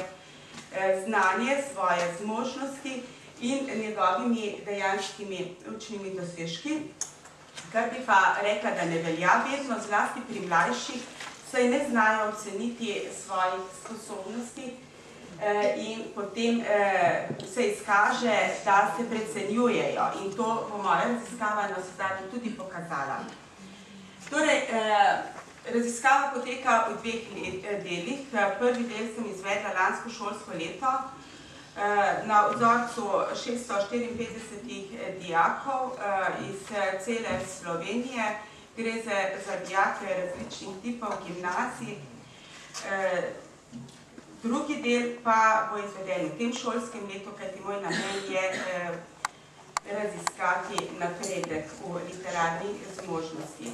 S7: znanje, svoje zmožnosti in njegovimi dejanskimi učnimi dosežki, kar bi pa rekla, da ne velja vedno, zlasti pri mlajših, saj ne znajo oceniti svojih sposobnosti eh, in potem eh, se izkaže, da se precenjujejo in to bo moja raziskava na zadnji tudi pokazala. Torej, eh, raziskava poteka v dveh delih. Prvi del sem izvedla lansko šolsko leto, Eh, na vzorcu 654 dijakov eh, iz eh, cele Slovenije. Gre za dijake različnih tipov gimnazij. Drugi del pa bo izveden v tem šolskem letu, kajti moj namen je raziskati napredek v literarni zmožnosti.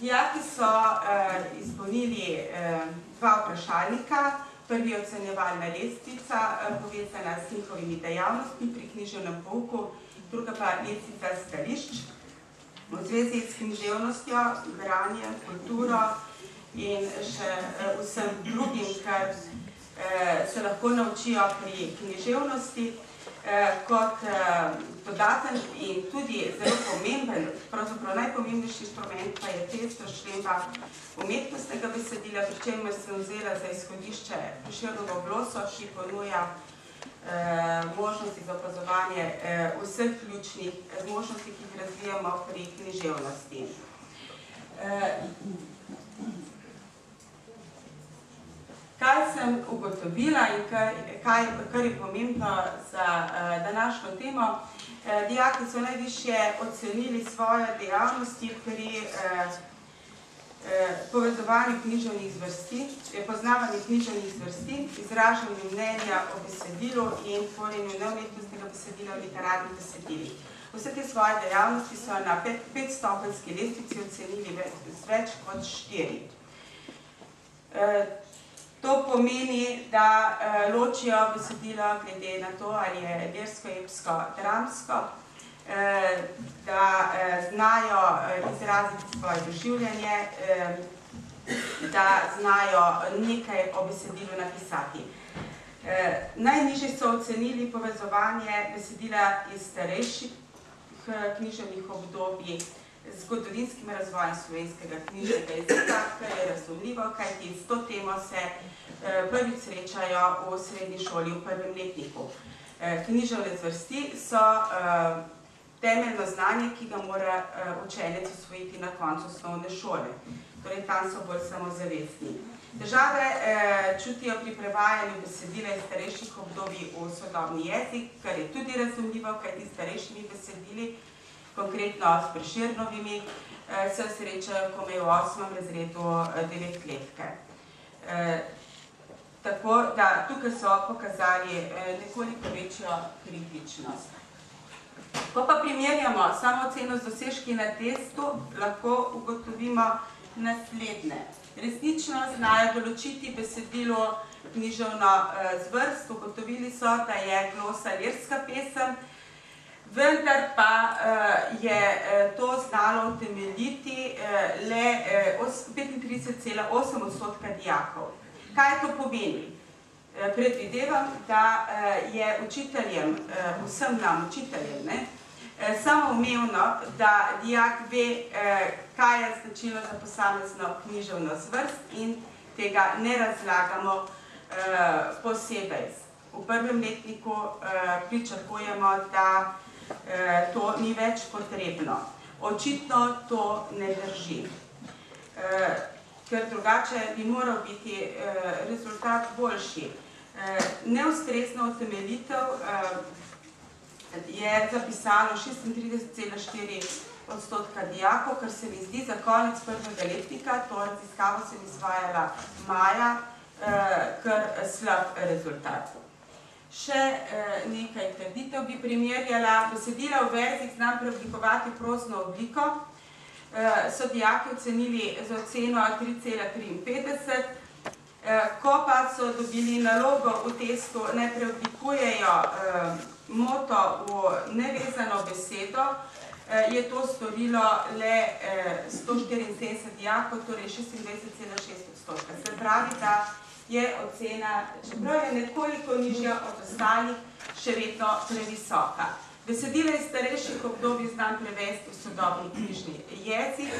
S7: Dijaki so izpolnili dva vprašalnika, Prvi je ocenjevalna lestvica, eh, povezana s njihovimi dejavnostmi pri književnem pouku, druga pa lestvica stališč v zvezi s književnostjo, branjem, kulturo in še eh, vsem drugim, kar eh, se lahko naučijo pri književnosti. Eh, kot dodaten in tudi zelo pomemben, pravzaprav najpomembnejši instrument pa je testo šlemba umetnostnega besedila, pri čemer sem vzela za izhodišče Prešernovo gloso, ki ponuja možnosti za opazovanje vseh ključnih možnosti, ki jih razvijamo pri književnosti. Kaj sem ugotovila in kaj, kaj, kar je pomembno za uh, današnjo temo, uh, dijaki so najvišje ocenili svoje dejavnosti pri uh, povezovanju književnih zvrsti, poznavanju književnih zvrsti, izražanju mnenja o besedilu in tvorjenju neumetnostnega besedila v literarnih besedilih. Vse te svoje dejavnosti so na pet, petstopenski lestvici ocenili več, več kot štiri. To pomeni, da uh, ločijo besedilo glede na to, ali je versko, epsko, dramsko, uh, da uh, znajo uh, izraziti svoje doživljanje, uh, da znajo nekaj o besedilu napisati. Uh, najnižje so ocenili povezovanje besedila iz starejših književnih obdobij z zgodovinskim razvojem slovenskega knjižnega jezika, kar je razumljivo, kajti s to temo se Eh, prvič srečajo v srednji šoli v prvem letniku. Eh, književne zvrsti so eh, temeljno znanje, ki ga mora učenec osvojiti na koncu osnovne šole. Torej, tam so bolj samozavestni. Države čutijo pri prevajanju besedila iz starejših obdobij v sodobni jezik, kar je tudi razumljivo, kaj ti starejšimi besedili, konkretno s preširnovimi, se srečajo komaj v osmem razredu devetletke. Tako da tukaj so pokazali eh, nekoliko večjo kritičnost. Ko pa primerjamo samo oceno z dosežki na testu, lahko ugotovimo naslednje. Resnično znajo določiti besedilo književno eh, zvrst, ugotovili so, da je glosa lirska pesem, vendar pa eh, je eh, to znalo utemeljiti eh, le eh, os- 35,8 odstotka dijakov. Kaj to pomeni? Predvidevam, da je učiteljem, vsem nam učiteljem, ne, eh, samoumevno, da dijak ve, kaj je značilno za posamezno književno zvrst in tega ne razlagamo posebej. V prvem letniku pričakujemo, da to ni več potrebno. Očitno to ne drži. Eh, ker drugače bi moral biti eh, rezultat boljši. Eh, neustrezno utemeljitev eh, je zapisalo 36,4 odstotka dijakov, kar se mi zdi za konec prvega letnika, to raziskavo sem izvajala maja, eh, kar slab rezultat. Še eh, nekaj trditev bi primerjala. Besedila v verzih znam preoblikovati prozno obliko. Eh, so dijaki ocenili z oceno 3,53. Eh, Ko pa so dobili nalogo v testu, ne preoblikujejo eh, moto v nevezano besedo, eh, je to storilo le eh, 174 dijakov, torej 26,6 odstotka. Se pravi, da je ocena, čeprav je nekoliko nižja od ostalih, še vedno previsoka. Besedila iz starejših obdobij znam prevesti v sodobni knjižni jezik.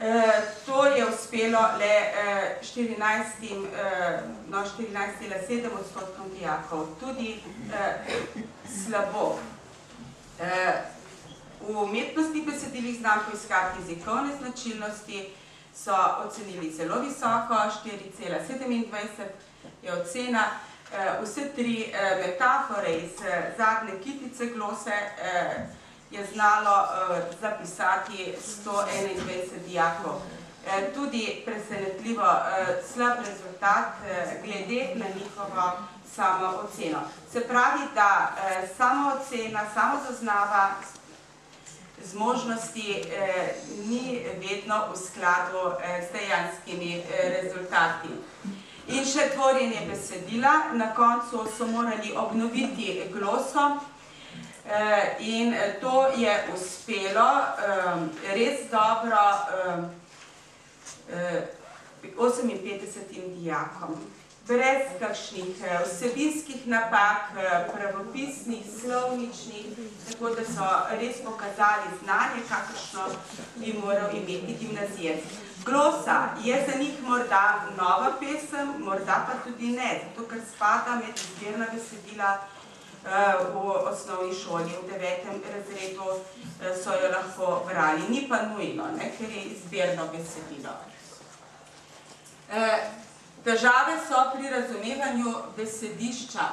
S7: Eh, To je uspelo le eh, 14, eh, no, 14,7 odstotkom dijakov, tudi eh, slabo. Eh, V umetnostnih besedilih znam poiskati jezikovne značilnosti, so ocenili zelo visoko, 4,27 je ocena. Eh, Vse tri eh, metafore iz eh, zadnje kitice glose je znalo zapisati 121 dijakov. Tudi presenetljivo slab rezultat glede na njihovo samo oceno. Se pravi, da samo ocena, samo zaznava zmožnosti eh, ni vedno v skladu eh, z dejanskimi eh, rezultati. In še tvorjenje besedila, na koncu so morali obnoviti gloso eh, in eh, to je uspelo eh, res dobro eh, eh, 58 dijakom. Brez kakšnih eh, vsebinskih napak, eh, pravopisnih, slovničnih, tako da so res pokazali znanje, kakršno bi moral imeti gimnazijec. Glosa je za njih morda nova pesem, morda pa tudi ne, zato ker spada med izbirna besedila eh, v osnovni šoli, v devetem razredu so jo lahko brali. Ni pa nujno, ne, ker je izbirno besedilo. Težave so pri razumevanju besedišča.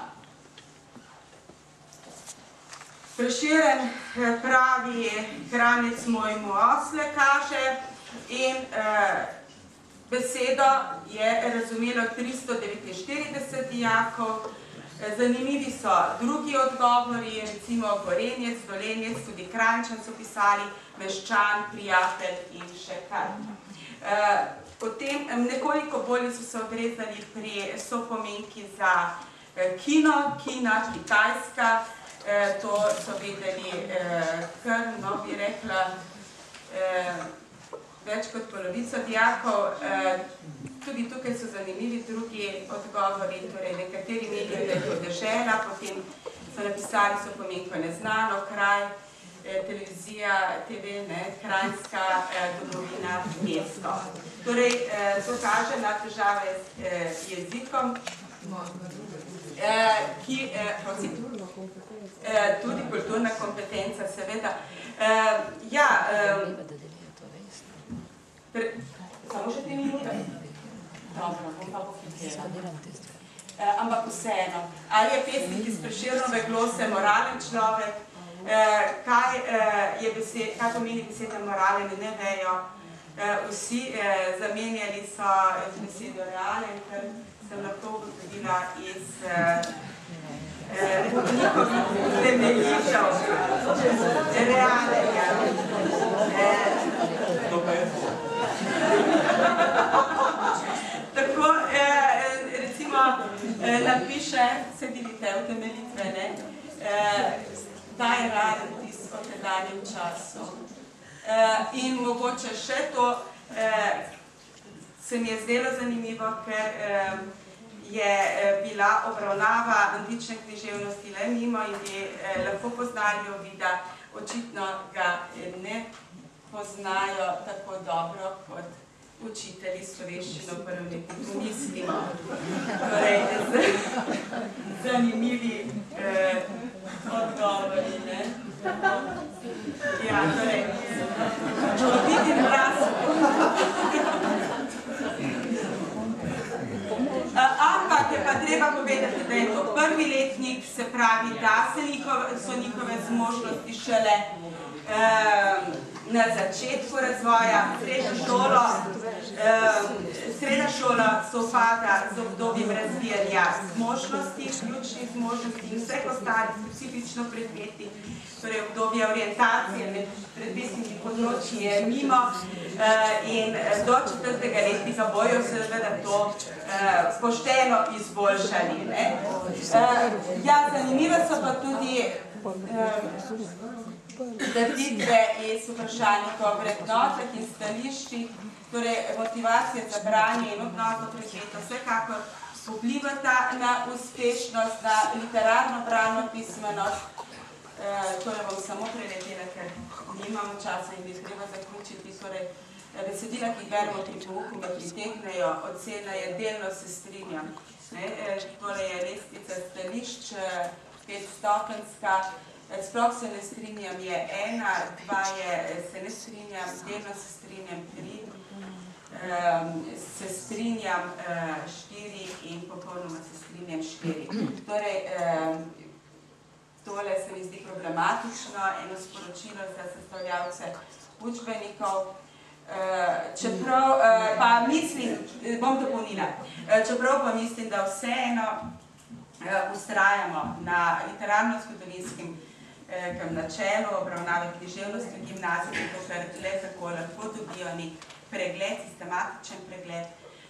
S7: Preširen eh, pravi, hranec moj mu osle kaže in eh, besedo je razumelo 349 dijakov. Eh, Zanimivi so drugi odgovori, recimo Gorenjec, Dolenjec, tudi Kranjčan so pisali, Meščan, Prijatelj in še kaj. Eh, Potem em, nekoliko bolje so se odrezali pri sopomenki za eh, kino, kina Kitajska, Eh, to so vedeli eh, kar, no bi rekla, več kot polovico dijakov. Tudi tukaj so zanimivi drugi odgovori, torej nekateri menijo, da je to dežela, potem so napisali so pomenko neznano, kraj, eh, televizija, TV, ne, krajska eh, domovina, mesto. Torej, eh, to kaže na težave z eh, jezikom, eh, ki, eh, prosim, eh, tudi kulturna kompetenca, seveda. Eh, ja, eh, pre, samo še tri minute? Dobro, bom pa pohitela. Eh, ampak vseeno, ali je pesnik iz Prešernove glose moralen človek, eh, kaj, eh, je besed, kaj pomeni beseda moralen, ne vejo. Eh, vsi eh, zamenjali so besedo realen, ker sem lahko ugotovila iz uh, uh, njihovih temeljitev, realnega. Tako, eh, recimo, eh, napiše, se vidite, utemeljitvene, eh, da je raden tis o tedanjem času. Eh, in mogoče še to, eh, se mi je zdelo zanimivo, ker eh, je bila obravnava antične književnosti le mimo in bi lahko poznali ovida, očitno ga ne poznajo tako dobro kot učitelji slovenščino prvletnih pomislimo. Torej, z- zanimivi eh, odgovori, ne? Ja, torej, vidim raz. Eh, Ampak je pa treba povedati, da je to prvi letnik, se pravi, da se njihove, so njihove zmožnosti šele na začetku razvoja, srednja šola, eh, srednja šola sovpada z obdobjem razvijanja zmožnosti, ključnih zmožnosti in vseh ostalih specifično predmeti, torej obdobje orientacije med predmetnimi področji je mimo eh, in eh, do četrtega letnika bojo seveda to eh, pošteno izboljšali. Ja, zanimive so pa tudi trditve iz vprašalnika o vrednotah in stališčih, torej motivacija za branje in odnos do predmeta vsekakor vplivata na uspešnost, na literarno brano pismenost. Eh, torej bom samo preletela, ker nimamo časa in bi treba zaključiti. Torej, besedila, ki beremo pri pouku, me pritegnejo, ocena je delno se strinjam. Ne? Eh, Torej je lestvica stališč, eh, petstopenska, Eh, Sploh se ne strinjam, je ena, dva je, eh, se ne strinjam, delno se strinjam, tri, um, se strinjam uh, štiri in popolnoma se strinjam štiri. Torej, um, tole se mi zdi problematično, eno sporočilo za sestavljavce učbenikov. Uh, čeprav uh, pa mislim, bom dopolnila, čeprav pa mislim, da vseeno ustrajamo na literarno-zgodovinskem uh, načelu obravnave književnosti v gimnaziji, ker le tako lahko dobijo nek pregled, sistematičen pregled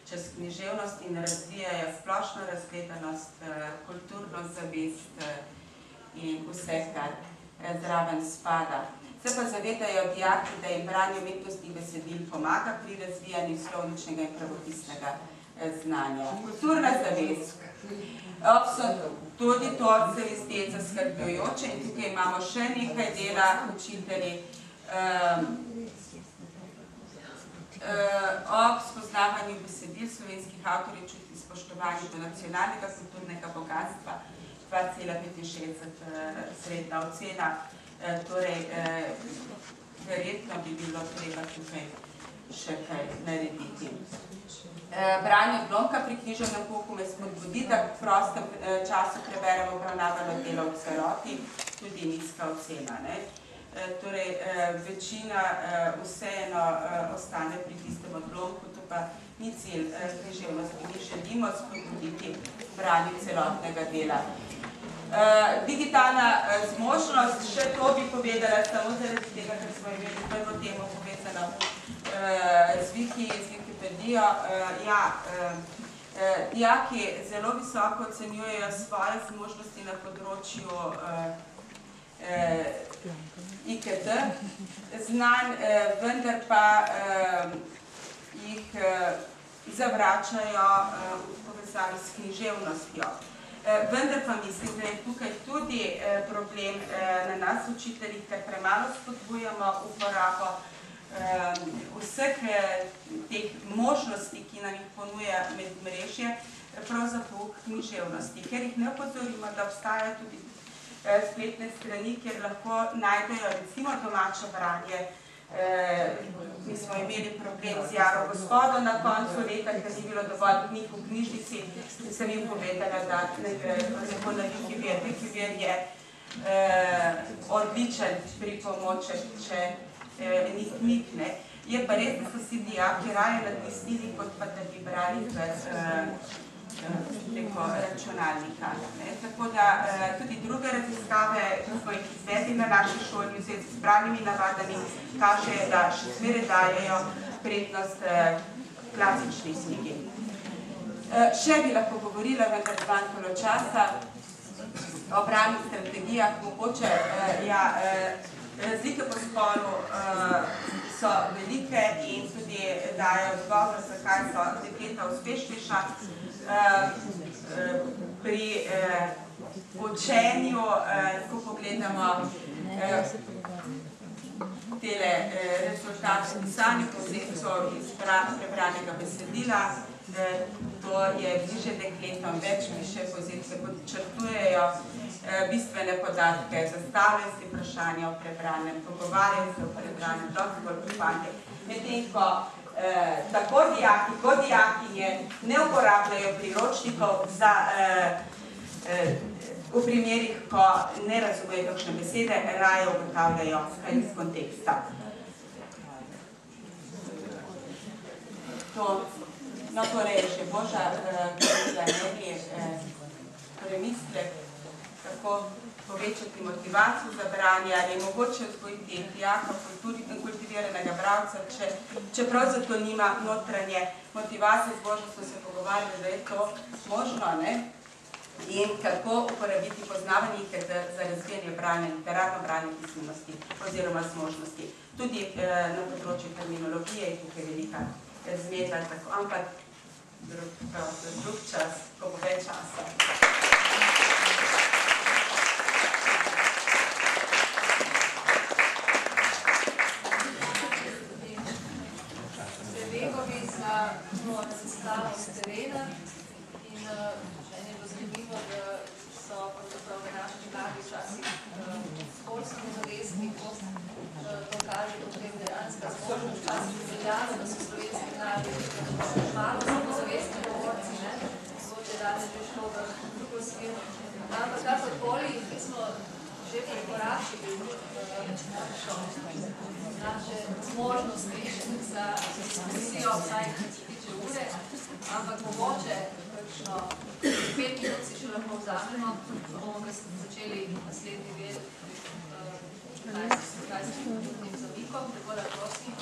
S7: čez književnost in razvijajo splošno razgledanost, uh, kulturno zavest uh, in vse, kar zraven spada. Se pa zavedajo dijaki, da jim branje umetnostnih besedil pomaga pri razvijanju slovničnega in pravopisnega eh, znanja. Kulturna zavest. Absolutno. Tudi to se mi zdi zaskrbljujoče in tukaj imamo še nekaj dela učitelji. Um, uh, ob spoznavanju besedil slovenskih avtorjev čuti spoštovanje do nacionalnega kulturnega bogatstva 2,65 uh, srednja ocena. Eh, torej, eh, verjetno bi bilo treba tukaj še kaj narediti. Eh, branje Blomka pri književnem pouku me spodbudi, da v prostem eh, času preberemo obravnavano delo v celoti, tudi nizka ocena. Ne? Eh, torej, večina vseeno ostane pri tistem odlomku, to pa ni cilj književnosti. Mi želimo spodbuditi branje celotnega dela. Digitalna zmožnost, še to bi povedala samo zaradi tega, ker smo imeli prvo temo povezano uh, z Wiki, z Wikipedijo. Uh, ja, uh, dijaki zelo visoko ocenjujejo svoje zmožnosti na področju uh, uh, IKT znanj, uh, vendar pa uh, jih uh, zavračajo uh, v povezavi s književnostjo. Vendar pa mislim, da je tukaj tudi problem na nas učiteljih, ker premalo spodbujamo uporabo vseh teh možnosti, ki nam jih ponuja medmrežje, prav za pouk književnosti, ker jih ne opozorimo, da obstajajo tudi spletne strani, kjer lahko najdejo recimo domače branje, Eh, mi smo imeli problem z Jaro gospodo na koncu leta, ker ni bilo dovolj knjig v knjižnici, sem jim povedala, da grejo na Wikivir. Wikivir je eh, odličen pripomoček, če eh, ni knjig. Ne. Je pa res, da so si dijaki raje natisnili, kot pa da bi brali v, eh, preko računalnika. Ne. Tako da eh, tudi druge raziskave, ki smo jih izvedli na naši šoli v zvezi s pravnimi navadami, kaže, da še zmeraj dajejo prednost eh, klasični. Eh, Še bi lahko govorila, vendar zmanjkalo časa o pravnih strategijah, mogoče eh, ja, eh, razlike po spolu eh, so velike in tudi dajo odgovor, zakaj so dekleta uspešnejša. Eh, Pri eh, učenju, eh, ko pogledamo eh, tele eh, rezultate pisanih povzetov iz pra- prebranega besedila, eh, to je bliže dekletom, več piše povzetke, podčrtujejo eh, bistvene podatke, zastavljajo si vprašanja o prebranem, pogovarjajo se o prebranem, dosti bolj pripande. Medtem ko eh, tako dijaki kot dijakinje ne uporabljajo priročnikov za eh, eh, v primerih, ko ne razumejo kakšne besede, raje ugotavljajo iz konteksta. To, no, torej, še Boža, eh, da ne bi eh, premislek, kako povečati motivacijo za branje, ali je mogoče vzgojiti dijaka kulturi kultiviranega bralca, če, čeprav za to nima notranje motivacije, z Božo smo se pogovarjali, da je to možno, ne? in kako uporabiti poznavanje za, za razvijanje branja, literarno branje pismenosti oziroma zmožnosti. Tudi eh, na področju terminologije je tukaj velika zmeda, tako, ampak drug, prav, drug čas, ko bo več časa.
S3: Prelego bi za to raziskavo z terena in uh, meni je bilo zanimivo, da so pravzaprav v naši vladi včasih bolj samozavestni, kot uh, to kaže potem dejanska zmožnost, včasih veljalo, da so slovenski mladi malo samozavestni govorci, ne, mogoče danes že šlo v drugo smer. Ampak kakorkoli, mi smo že prekoračili uh, našo naše zmožnosti za diskusijo, vsaj kar se tiče ure, ampak mogoče kakšno pet minut si še lahko vzamemo, bomo kasneje začeli naslednji del uh, 15-minutnim zamikom, tako da prosim.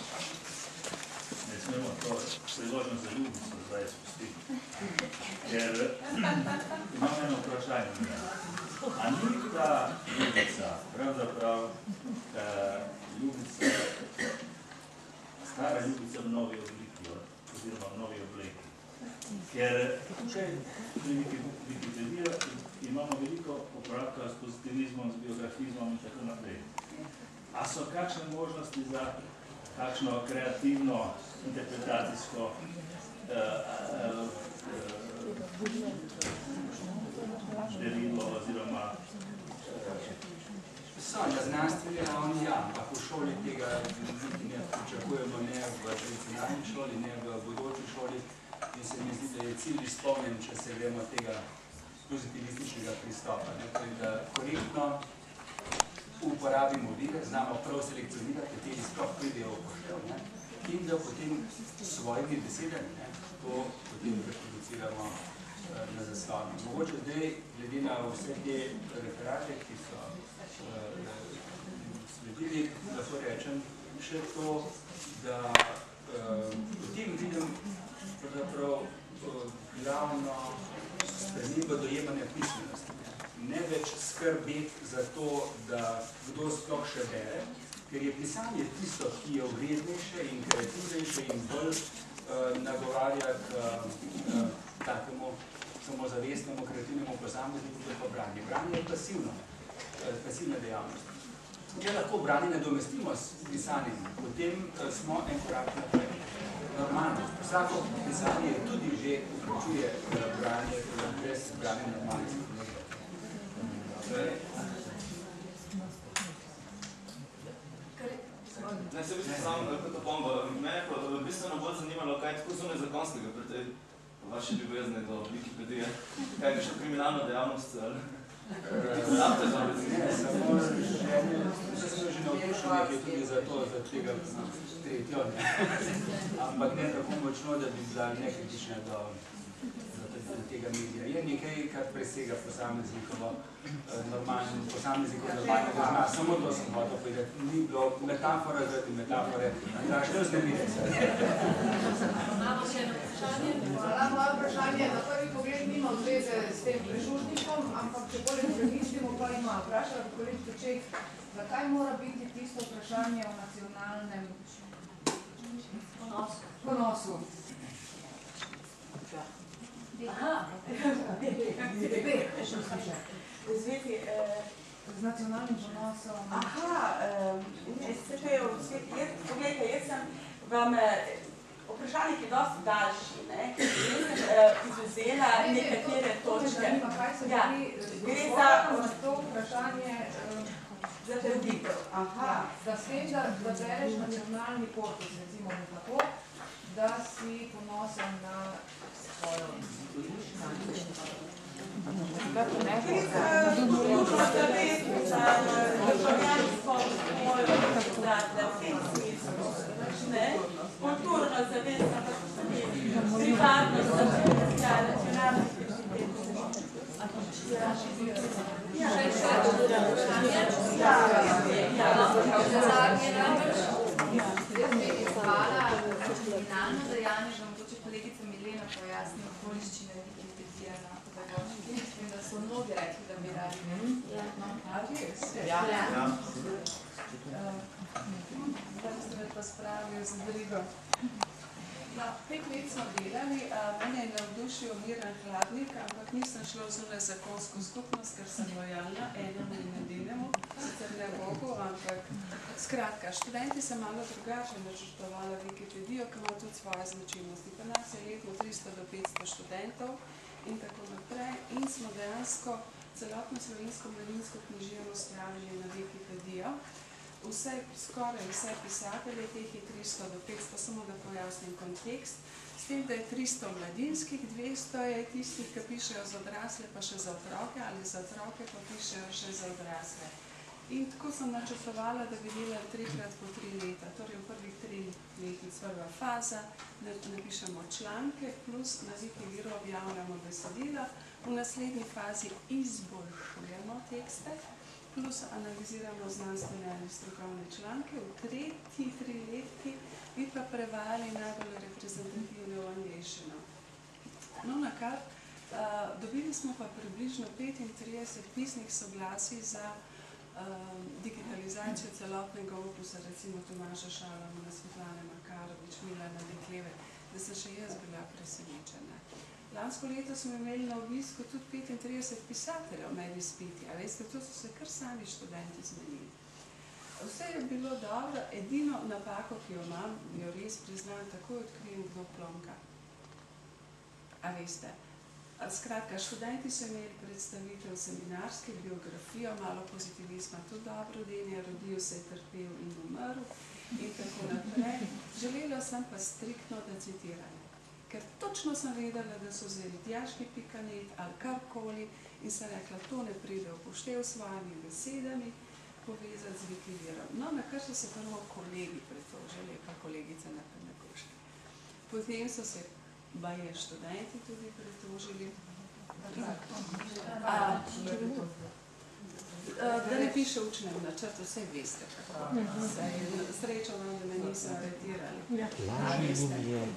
S8: Ne smemo to priložnost za ljubico zdaj spustiti. Ker imam eno vprašanje. A ni ta ljubica, pravzaprav eh, ljubica, stara ljubica v novi obliki, oziroma v novi obleki? Ker tukaj pri Wiki- Wikipediji imamo veliko opravka s pozitivizmom, z biografizmom in tako naprej. A so kakšne možnosti za kakšno kreativno interpretacijsko eh, eh, eh, derilo oziroma
S4: So, na znanstveni ravni ja, ampak v šoli tega niti ne pričakujemo, ne v tradicionalni šoli, ne v bodoči šoli. In se mi zdi, da je cilj izpolnjen, če se gremo tega pozitivističnega pristopa. Ne? Torej, da korektno uporabimo vire, znamo prav selekcionirati, kateri sploh pridejo v poštev. In da potem s svojimi besedami ne, to potem reproduciramo eh, na zaslonu. Mogoče zdaj, glede na vse te referate, ki so sledili, lahko rečem še to, da eh, potem vidim pravzaprav eh, glavno spremembo dojemanja pismenosti. Ne več skrbeti za to, da kdo sploh še bere, ker je pisanje tisto, ki je vrednejše in kreativnejše in bolj uh, nagovarja k uh, takemu samozavestnemu, kreativnemu posamezniku, kot pa branje. Branje je pasivno, uh, pasivna dejavnost. Če lahko branje nadomestimo s pisanjem, potem uh, smo en korak naprej. Normalno. Vsako pisanje tudi že vključuje uh, branje, brez branja normalnosti.
S9: Ne, se v bistvu samo kot opomba. Me je pa bistveno bolj zanimalo, kaj je tako zunaj zakonskega pri tej vaši ljubezni do Wikipedije. Kaj je še kriminalna dejavnost? ali?
S4: Ne, samo želje, vse smo že navdušeni nekaj tudi za to, za tega tretjo, ne. Ampak ne tako močno, da bi bila nekritična do, tega medija. Je nekaj, kar presega posameznikovo eh, normalno, posameznikovo normalno zna. Samo to sem hotel povedati. Ni bilo metafora zaradi metafore. Andraž, ne vznemite se.
S3: Imamo še eno vprašanje?
S10: Hvala, moje vprašanje na prvi pogled nima zveze s tem prižužnikom, ampak če bolj premislimo, pa ima. Vprašala bi kolegica Čeh, zakaj mora biti tisto vprašanje o nacionalnem
S3: Ponosu.
S10: ponosu?
S7: Aha,
S10: Debeh, še sliše.
S7: v zvezi, eh,
S10: Z nacionalnim ponosom.
S7: aha, eh, ne, se to je v zvezi, jaz, poglejte, jaz sem vam, eh, vprašalnik je dosti daljši, ne, jaz sem izvzela nekatere točke. Ja, gre za-
S10: to vprašanje, eh,
S7: Zatrditev, aha.
S10: da s tem, da, da bereš nacionalni korpus, recimo tako, da si ponosen na svojo
S7: Kulturno zavest, za državljanstvo,
S3: pojasni okoliščine Wikipedije na pedagoški. Mislim, da so mnogi rekli, da bi radi. No, a res?
S10: Ja.
S3: Ja.
S5: Zdaj ste me pa spravili za brigo. No, pet let smo delali, mene je navdušil Miran Hladnik, ampak nisem šla v zunaj zakonsko skupnost, ker sem lojalna enemu in edinemu, sicer ne Bogu, ampak skratka, študenti sem malo drugače načrtovala Wikipedijo, ki ima tudi svoje značilnosti. Pri nas je letno 300 do 500 študentov in tako naprej in smo dejansko celotno slovensko mladinsko književno spravili na Wikipedijo. Vse, skoraj vse pisatelje, teh je 300 do 500, samo da pojasnim kontekst. S tem, da je 300 mladinskih, 200 je tistih, ki pišejo za odrasle, pa še za otroke, ali za otroke pa pišejo še za odrasle. In tako sem načrtovala, da bi delali trikrat po tri leta, torej v prvih tri letih prva faza, da napišemo članke, plus na Wikiviru objavljamo besedila, v naslednji fazi izboljšujemo tekste, plus analiziramo znanstvene ali strokovne članke, v tretji tri letki bi pa prevajali najbolj reprezentativne v angliščino. No, na kar, uh, dobili smo pa približno 35 pisnih soglasij za um, digitalizacijo celotnega opusa, recimo Tomaža Šalamuna, Svetlane Makarovič, Milana Dekleve, da sem še jaz bila presenečena. Lansko leto smo imeli na obisku tudi 35 pisateljev med izpiti, a veste, to so se kar sami študenti zmenili. Vse je bilo dobro, edino napako, ki jo imam, jo res priznam, takoj odkrijem, kdo plonka. A veste, skratka, študenti so imeli predstavitev seminarske, biografijo, malo pozitivizma, tudi dobro denje, rodil se je trpel in umrl in tako naprej. Želela sem pa striktno, da citiranje. Ker točno sem vedela, da so vzeli tjaški pikanet ali karkoli in sem rekla, to ne pride v poštev s svojimi besedami, povezati z Wikivirom. No, na kar so se prvo kolegi pritožili, pa kolegica na pedagoški. Potem so se baje študenti tudi pritožili. A, a, da ne piše učnem načrtu, vse veste. Saj, Srečo vam, da me niso aretirali. A, veste.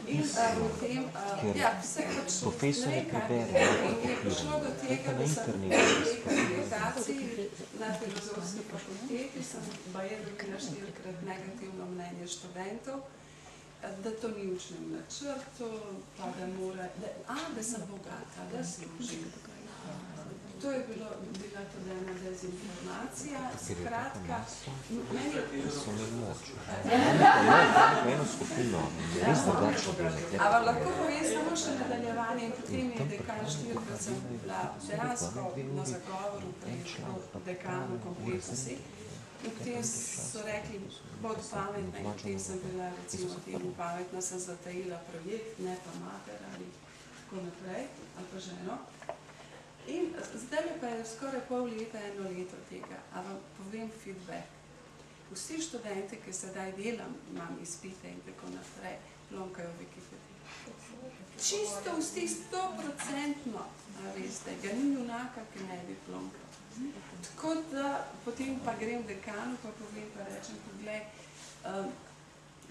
S5: In potem, a, ja, vse pač, ne vem, kaj, in je prišlo do tega, da sem v rehabilitaciji na filozofski fakulteti, sem baje dobila štirikrat negativno mnenje študentov, da to ni učnem načrtu, pa da mora, da, a, da sem bogata, da služim. To je bilo, bila tudi ena dezinformacija, skratka, meni
S11: so imeli moč. Eno skupino, res drugačno delati.
S5: A vam lahko povem samo še nadaljevanje in potem je dekan štirikrat sem bila dejansko na zagovoru pri dekanu kompletnosti. In potem so rekli, bod pametna in potem sem bila recimo temu pametna, sem zatajila projekt, ne pa mater ali tako naprej, ali pa ženo. In zdaj pa je skoraj pol leta, eno leto tega, a vam povem feedback. Vsi študenti, ki sedaj delam, imam izpite in tako naprej, lonkajo Wikipedia. čisto v stik stoprocentno, a veste, ga ni junaka, ki ne bi plonkal. Tako da potem pa grem dekanu, pa povem, pa rečem, poglej, um,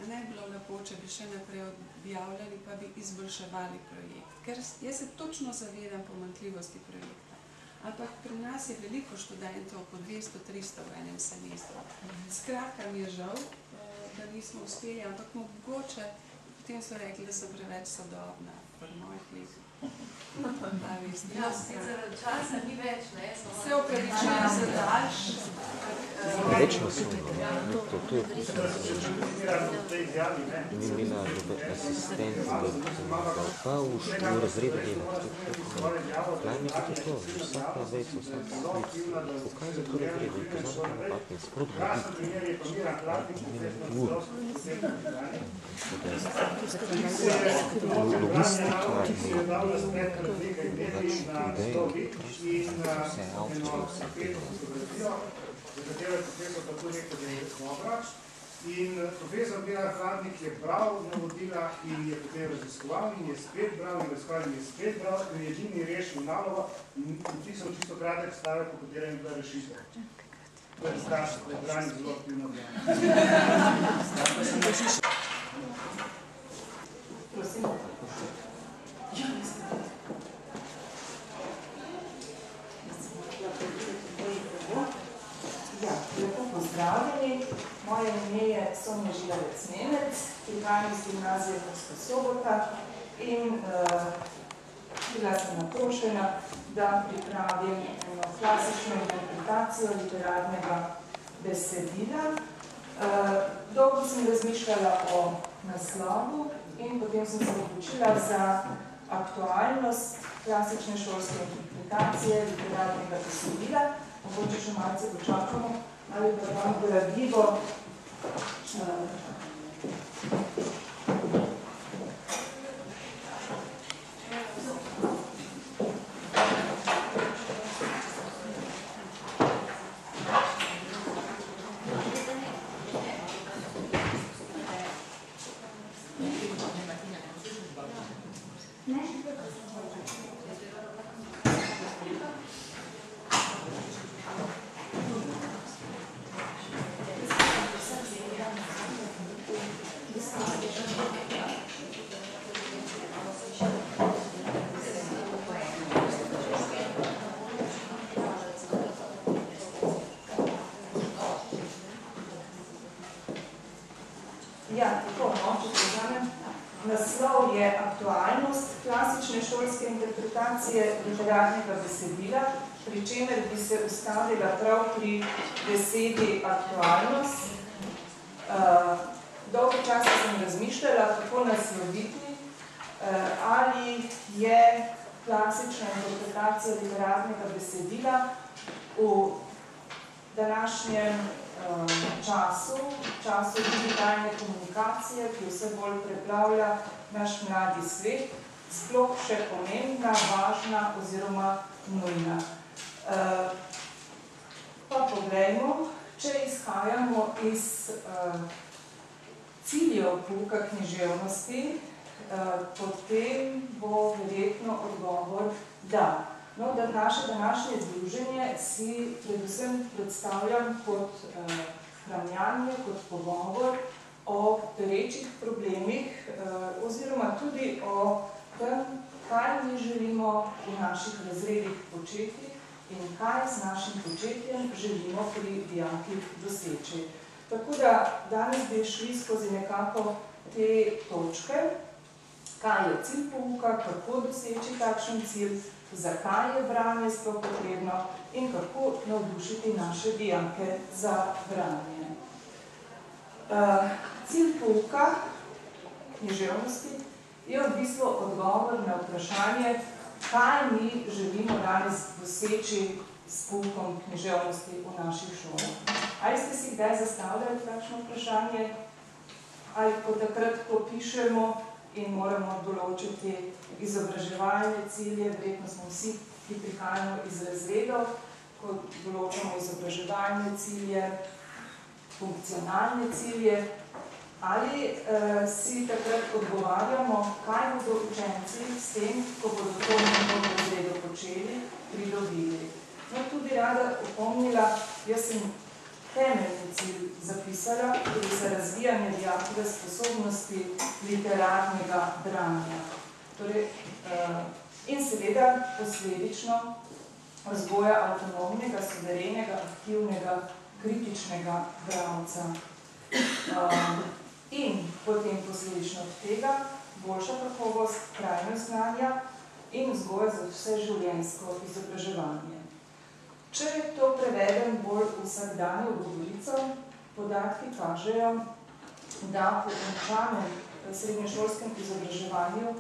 S5: ne bi bilo lepo, če bi še naprej objavljali, pa bi izboljševali projekt. Ker jaz se točno zavedam pomankljivosti projekta. Ampak pri nas je veliko študentov, po 200-300 v enem semestru. Skratka mi je žal, eh, da nismo uspeli, ampak mogoče potem so rekli, da sem preveč sodobna pri mojih letih.
S3: Ja, sicer časa ni več, ne? samo-
S5: Se opravičujem za daljš.
S11: Večno so, no, to, to je ni imela dober asistent, da pomagala, pa v, razredu delati. Kaj mi je to, vsaka vejca, vsaka slič, pokazati to razredu in pozabiti na patne, sprot voditi. Ur. Logistika je pač ideja, vse avtorje, vse tega.
S12: za katero je profesor tako rekel, da je dobra. In eh, profesor Bela Hladnik je bral navodila in je potem raziskoval in je spet bral in raziskoval in je spet bral in je edini rešil nalogo in napisal čisto kratek stavek, po katerem je bila rešitev. To je strašno, to je branje zelo aktivno branje.
S13: Prosim. Ja, lepo pozdravljeni. Moje ime je Sonja Žilavec Nemec, prihajam iz gimnazije Murska Sobota in uh, bila sem naprošena, da pripravim eno klasično interpretacijo literarnega besedila. Uh, dolgo sem razmišljala o naslovu in potem sem se odločila za aktualnost klasične šolske interpretacije literarnega besedila. Mogoče še malce počakamo, ali pa vam gradivo uh, Ja, tako, no, če povzamem. Naslov je aktualnost klasične šolske interpretacije literarnega besedila, pri čemer bi se ustavila prav pri besedi aktualnost. Uh, dolgo časa sem razmišljala, kako nasloviti, uh, ali je klasična interpretacija literarnega besedila v današnjem um, času, času digitalne komunikacije, ki vse bolj preplavlja naš mladi svet, sploh še pomembna, važna oziroma nujna. Uh, pa poglejmo, če izhajamo iz uh, ciljev pouka književnosti, uh, potem bo verjetno odgovor da. No, da naše današnje združenje si predvsem predstavljam kot eh, hranjanje, kot pogovor o perečih problemih eh, oziroma tudi o tem, kaj mi želimo v naših razredih početi in kaj s našim početjem želimo pri dijakih doseči. Tako da danes bi šli skozi nekako te točke, kaj je cilj pouka, kako doseči takšen cilj, zakaj je branje sploh potrebno in kako navdušiti naše dijake za branje. Uh, cilj pouka književnosti je v bistvu odgovor na vprašanje, kaj mi želimo danes doseči s poukom književnosti v naših šolah. Ali ste si kdaj zastavljali takšno vprašanje? Ali ko takrat, ko pišemo in moramo določiti izobraževalne cilje, verjetno smo vsi, ki prihajamo iz razredov, ko določamo izobraževalne cilje, funkcionalne cilje, Ali uh, si takrat odgovarjamo, kaj bodo učenci s tem, ko bodo to v razredu počeli, pridobili. No, tu bi rada opomnila, jaz sem temeljni cilj zapisala, tudi za razvijanje dijakove sposobnosti literarnega branja. Torej, uh, in seveda posledično razvoja avtonomnega, suverenega, aktivnega, kritičnega bravca. Um, in potem posledično od tega boljša kakovost trajno znanja in vzgoja za vse življenjsko izobraževanje. Če to prevedem bolj vsakdanje v govorico, podatki kažejo, da po končanem srednješolskem izobraževanju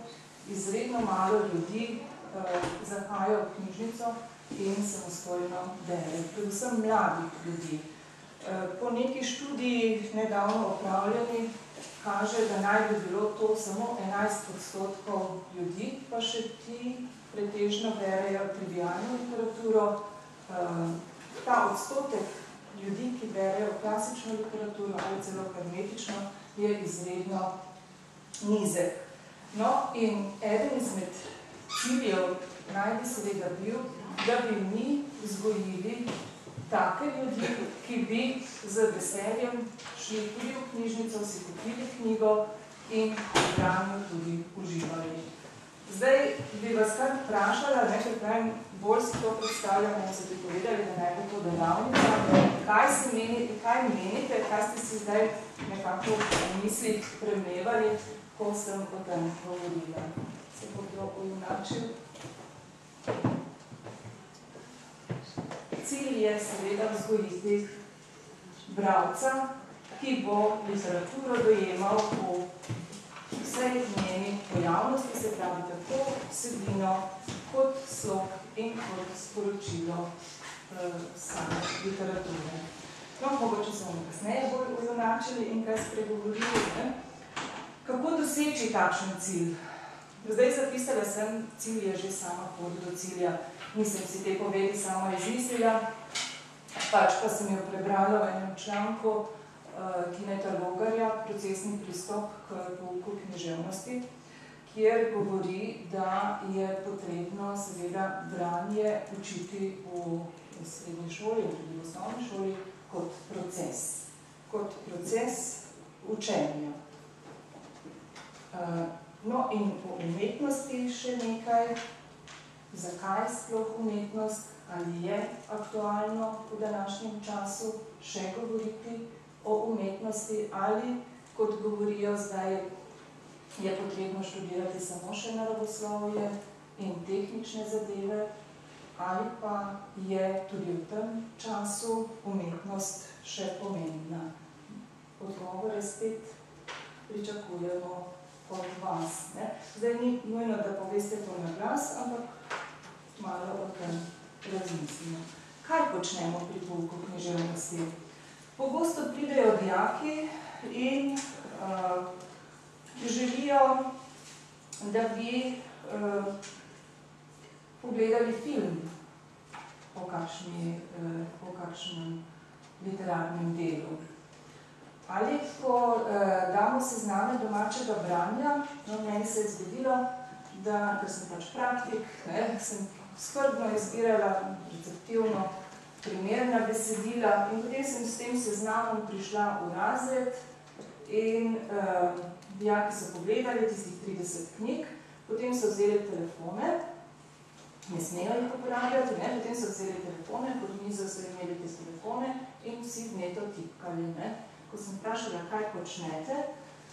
S13: izredno malo ljudi eh, zahajajo v knjižnico in samostojno bere, predvsem mladih ljudi. Eh, po neki študiji nedavno opravljeni kaže, da naj bi bilo to samo 11 odstotkov ljudi, pa še ti pretežno berejo trivialno literaturo. Eh, ta odstotek ljudi, ki berejo klasično literaturo ali celo hermetično, je izredno nizek. No, in eden izmed ciljev naj bi seveda bil, da bi mi vzgojili take ljudi, ki bi z veseljem šli tudi v knjižnico, si kupili knjigo in v branju tudi uživali. Zdaj bi vas kar vprašala, nekaj pravim, bolj si to predstavljamo, da ste povedali, da naj bo to delavnica. Kaj, si menite, kaj menite, kaj ste si zdaj nekako v mislih premlevali, ko sem o tem govorila? Se bo kdo ujunačil? Cilj je seveda vzgojiti bravca, ki bo literaturo dojemal v vsej njeni pojavnosti, se pravi tako vsebino, kot slog in kot sporočilo uh, same literature. No, mogoče se bomo kasneje bolj ujunačili in kaj spregovorili. Ne? Kako doseči takšen cilj? Zdaj zapisala sem, cilj je že sama pot do cilja. Nisem si te povedi sama izmislila, pač pa sem jo prebrala v enem članku uh, Kineta Logarja, procesni pristop k pouku književnosti, kjer govori, da je potrebno seveda branje učiti v, v srednji šoli, tudi v osnovni šoli, kot proces. Kot proces učenja. Uh, No in po umetnosti še nekaj, zakaj sploh umetnost, ali je aktualno v današnjem času še govoriti o umetnosti, ali kot govorijo zdaj, je potrebno študirati samo še naravoslovje in tehnične zadeve, ali pa je tudi v tem času umetnost še pomembna. Odgovore spet pričakujemo od vas. Ne? Zdaj ni nujno, da poveste to na glas, ampak malo o tem razmislimo. Kaj počnemo pri pouku književnosti? Pogosto pridejo dijaki in uh, želijo, da bi uh, pogledali film o, kakšni, uh, o kakšnem literarnem delu. Ali ko eh, damo sezname domačega branja, no, meni se je zgodilo, da, ker sem pač praktik, ne, sem skrbno izbirala receptivno primerna besedila in potem sem s tem seznamom prišla v razred in eh, dijaki so pogledali tistih 30 knjig, potem so vzeli telefone, ne smejo jih uporabljati, ne, potem so vzeli telefone, pod mizo so imeli te telefone in vsi vneto tipkali. Ne ko sem vprašala, kaj počnete,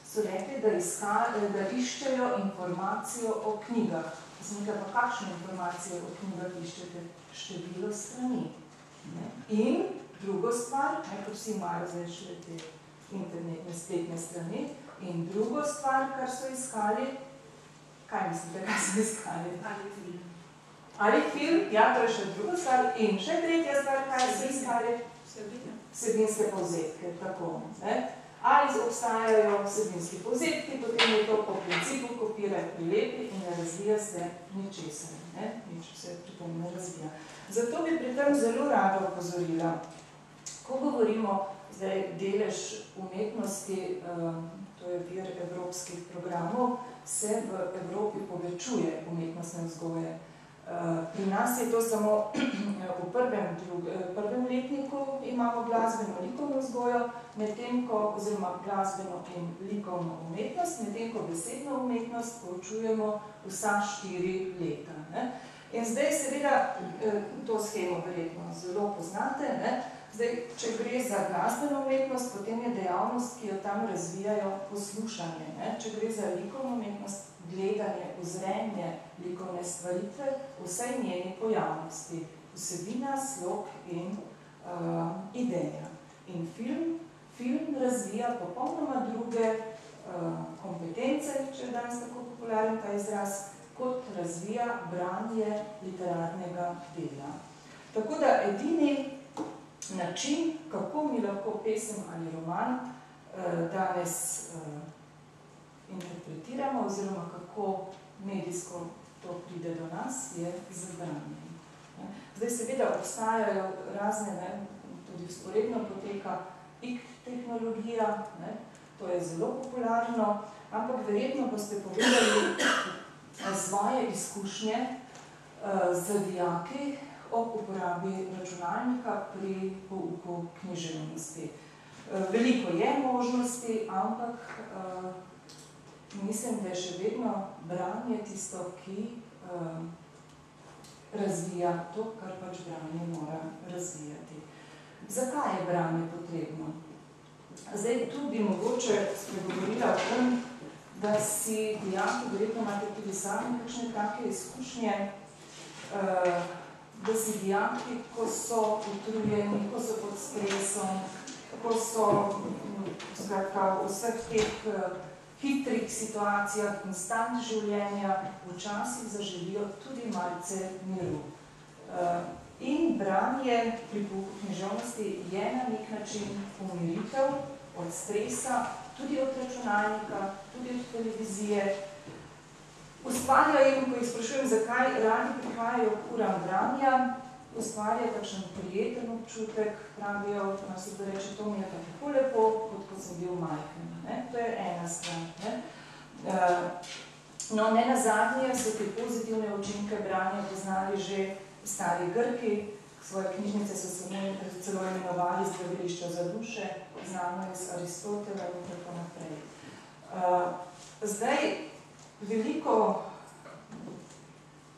S13: so rekli, da, iska, da iščejo informacijo o knjigah. Sem rekla, pa kakšno informacijo o knjigah iščete? Število strani. Ne? In drugo stvar, ne, ko vsi imajo zdaj še te internetne spletne strani, in drugo stvar, kar so iskali, kaj mislite, kaj so iskali?
S7: Ali film.
S13: Ali film, ja, to je še druga stvar. In še tretja stvar, kaj so iskali? Vsebinske povzetke, tako. Ne? Ali obstajajo vsebinski povzetki, potem je to po principu kopiraj prilepi in ne razvija se ničesar, ne? nič se pri tem ne razvija. Zato bi pri tem zelo rada opozorila, ko govorimo Zdaj, delež umetnosti, to je vir evropskih programov, se v Evropi povečuje umetnostne vzgoje. Pri nas je to samo v prvem, drug, prvem letniku imamo glasbeno likovno vzgojo, medtem ko, oziroma glasbeno in likovno umetnost, medtem ko besedno umetnost poučujemo vsa štiri leta. Ne? In zdaj seveda, to schemo verjetno zelo poznate, ne? Zdaj, če gre za glasbeno umetnost, potem je dejavnost, ki jo tam razvijajo poslušanje. Ne? Če gre za likovno umetnost, gledanje, ozrenje likovne stvaritve, vsej njeni pojavnosti, vsebina, slog in uh, ideja. In film, film razvija popolnoma druge uh, kompetence, če je danes tako popularen ta izraz, kot razvija branje literarnega dela. Tako da edini način, kako mi lahko pesem ali roman uh, danes uh, interpretiramo oziroma kako medijsko to pride do nas, je z branjem. Zdaj seveda obstajajo razne, ne, tudi vzporedno poteka IK tehnologija, ne, to je zelo popularno, ampak verjetno boste povedali svoje izkušnje uh, z dijaki ob uporabi računalnika pri pouku književnosti. Uh, veliko je možnosti, ampak uh, mislim, da je še vedno branje tisto, ki uh, razvija to, kar pač branje mora razvijati. Zakaj je branje potrebno? Zdaj, tu bi mogoče spregovorila o tem, da si dijaki, verjetno imate tudi sami kakšne take izkušnje, uh, da si dijaki, ko so utrujeni, ko so pod stresom, ko so skratka, vseh teh uh, hitrih situacijah, instant življenja, včasih zaželijo tudi malce miru. Uh, in branje pri pouku književnosti je na nek način umiritev od stresa, tudi od računalnika, tudi od televizije. Ustvarja jim, ko jih sprašujem, zakaj radi prihajajo k uram branja, ustvarja takšen prijeten občutek, pravijo, no se da reče, to mi je tako lepo, kot ko sem bil majhen. Ne? To je ena stran. Ne? Uh, no, ne nazadnje so te pozitivne učinke branja poznali že stari Grki, svoje knjižnice so se celo imenovali zdravilišča za duše, znano iz Aristotela in tako naprej. Uh, zdaj, veliko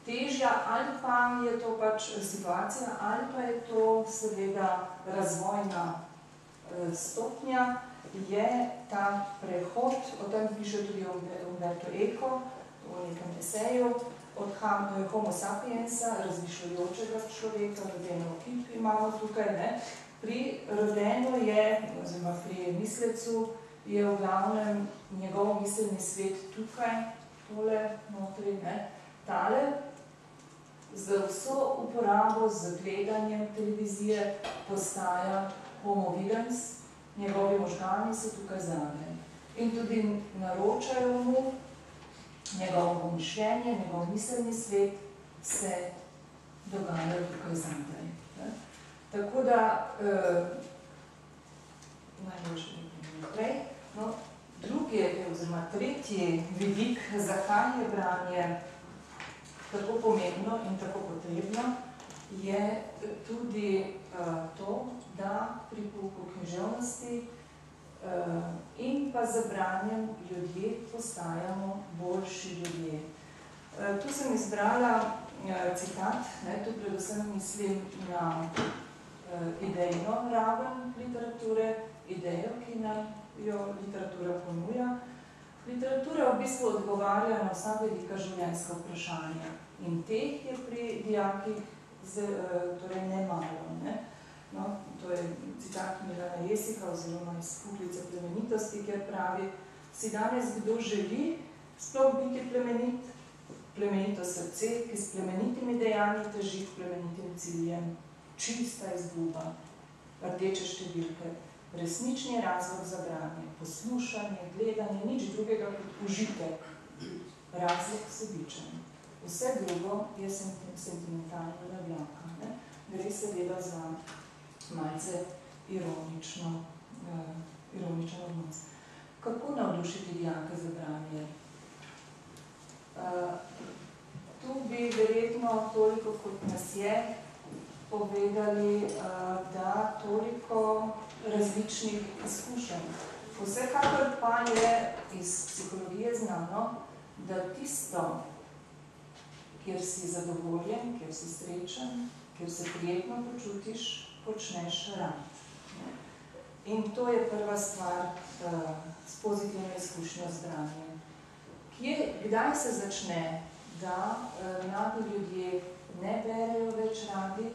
S13: težja ali pa je to pač situacija, ali pa je to seveda razvojna uh, stopnja, je ta prehod, o tem piše tudi Umberto Eco v nekem eseju, od homo sapiensa, razmišljajočega človeka, rodeno kip imamo tukaj, ne, pri rodenju je, oziroma pri mislecu, je v glavnem njegov miselni svet tukaj, tole, notri, ne, tale, z vso uporabo, z gledanjem televizije postaja homo videns, njegovi možgani so tukaj zadnje. In tudi naročajo mu, njegovo mišljenje, njegov miselni svet se dogaja tukaj zadaj. Tako da, eh, najboljše naprej, no, drugi, oziroma tretji vidik, zakaj je branje tako pomembno in tako potrebno, je tudi uh, to, da pri pouku književnosti uh, in pa za branjem ljudje postajamo boljši ljudje. Uh, tu sem izbrala citat, ne, tu predvsem mislim na idejno raven literature, idejo, ki nam jo literatura ponuja. Literatura v bistvu odgovarja na vsa velika življenjska vprašanja in teh je pri dijakih z, torej nemalo. Ne? No, to je citat Milana Jesika oziroma iz Kuglice plemenitosti, kjer pravi, si danes kdo želi sploh biti plemenit, plemenito srce, ki s plemenitimi dejanji teži k plemenitim ciljem, čista izguba, rdeče številke, resnični razlog za branje, poslušanje, gledanje, nič drugega kot užitek, razlog sebičen. Vse drugo je sentimentalna navljaka. Ne? Gre seveda za malce ironično uh, ironičen odnos. Kako navdušiti dijake za branje? Uh, tu bi verjetno toliko, kot nas je, povedali, uh, da toliko različnih izkušenj. Vsekakor pa je iz psihologije znano, da tisto, kjer si zadovoljen, kjer si srečen, kjer se prijetno počutiš, počneš rad. In to je prva stvar uh, s pozitivno izkušnjo z branjem. Kje, kdaj se začne, da uh, mladi ljudje ne berejo več radi,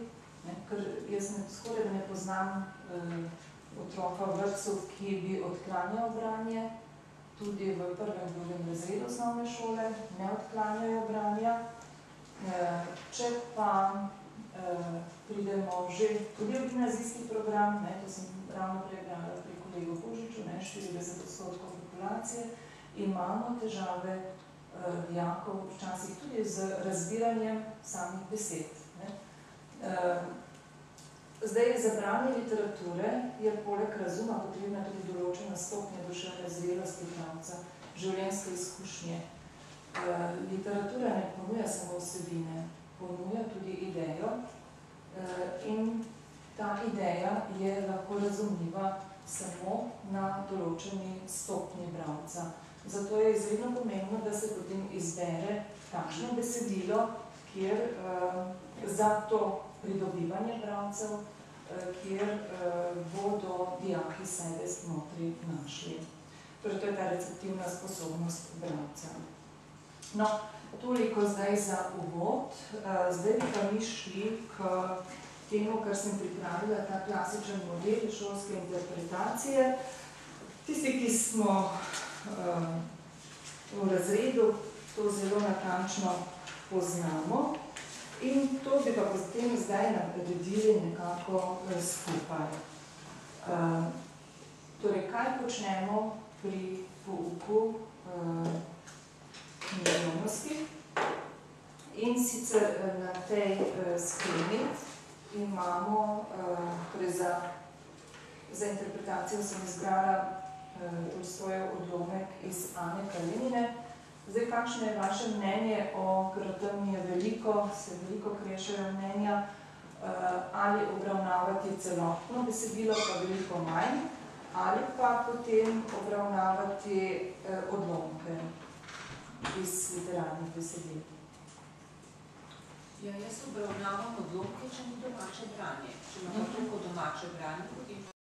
S13: ne, ker jaz ne, skoraj ne poznam uh, otroka v vrtcu, ki bi odklanjal branje, tudi v prvem, drugem razredu osnovne šole ne odklanjajo branja. Uh, če pa uh, pridemo že tudi v gimnazijski program, ne, to sem ravno prej brala pri kolegu Božiču, ne, 40 odstotkov populacije, imamo težave uh, dijakov včasih tudi z razbiranjem samih besed. Uh, zdaj, za branje literature je poleg razuma potrebna tudi določena stopnja duševne zrelosti pravca, življenjske izkušnje. Uh, literatura ne ponuja samo vsebine, ponuja tudi idejo uh, in ta ideja je lahko razumljiva samo na določeni stopni bravca. Zato je izredno pomembno, da se potem izbere takšno besedilo, kjer uh, za to pridobivanje bravcev, uh, kjer uh, bodo dijaki sebe znotri našli. Torej, to je ta receptivna sposobnost bravca. No, toliko zdaj za uvod. Zdaj bi pa mi šli k temu, kar sem pripravila, ta klasičen model šolske interpretacije. Tisti, ki smo v razredu, to zelo natančno poznamo in to bi pa potem zdaj naredili nekako skupaj. Torej, kaj počnemo pri pouku književnosti. In sicer na tej skemi imamo, torej za, za interpretacijo sem izbrala svoje odlomek iz Ane Kalinine. Zdaj, kakšno je vaše mnenje o, tam je veliko, se veliko krešajo mnenja, ali obravnavati celotno besedilo, pa veliko manj, ali pa potem obravnavati odlomke iz literarnih besedil.
S2: Ja, jaz obravnavam odlomke, če ni domače branje. Če imamo toliko domače branje,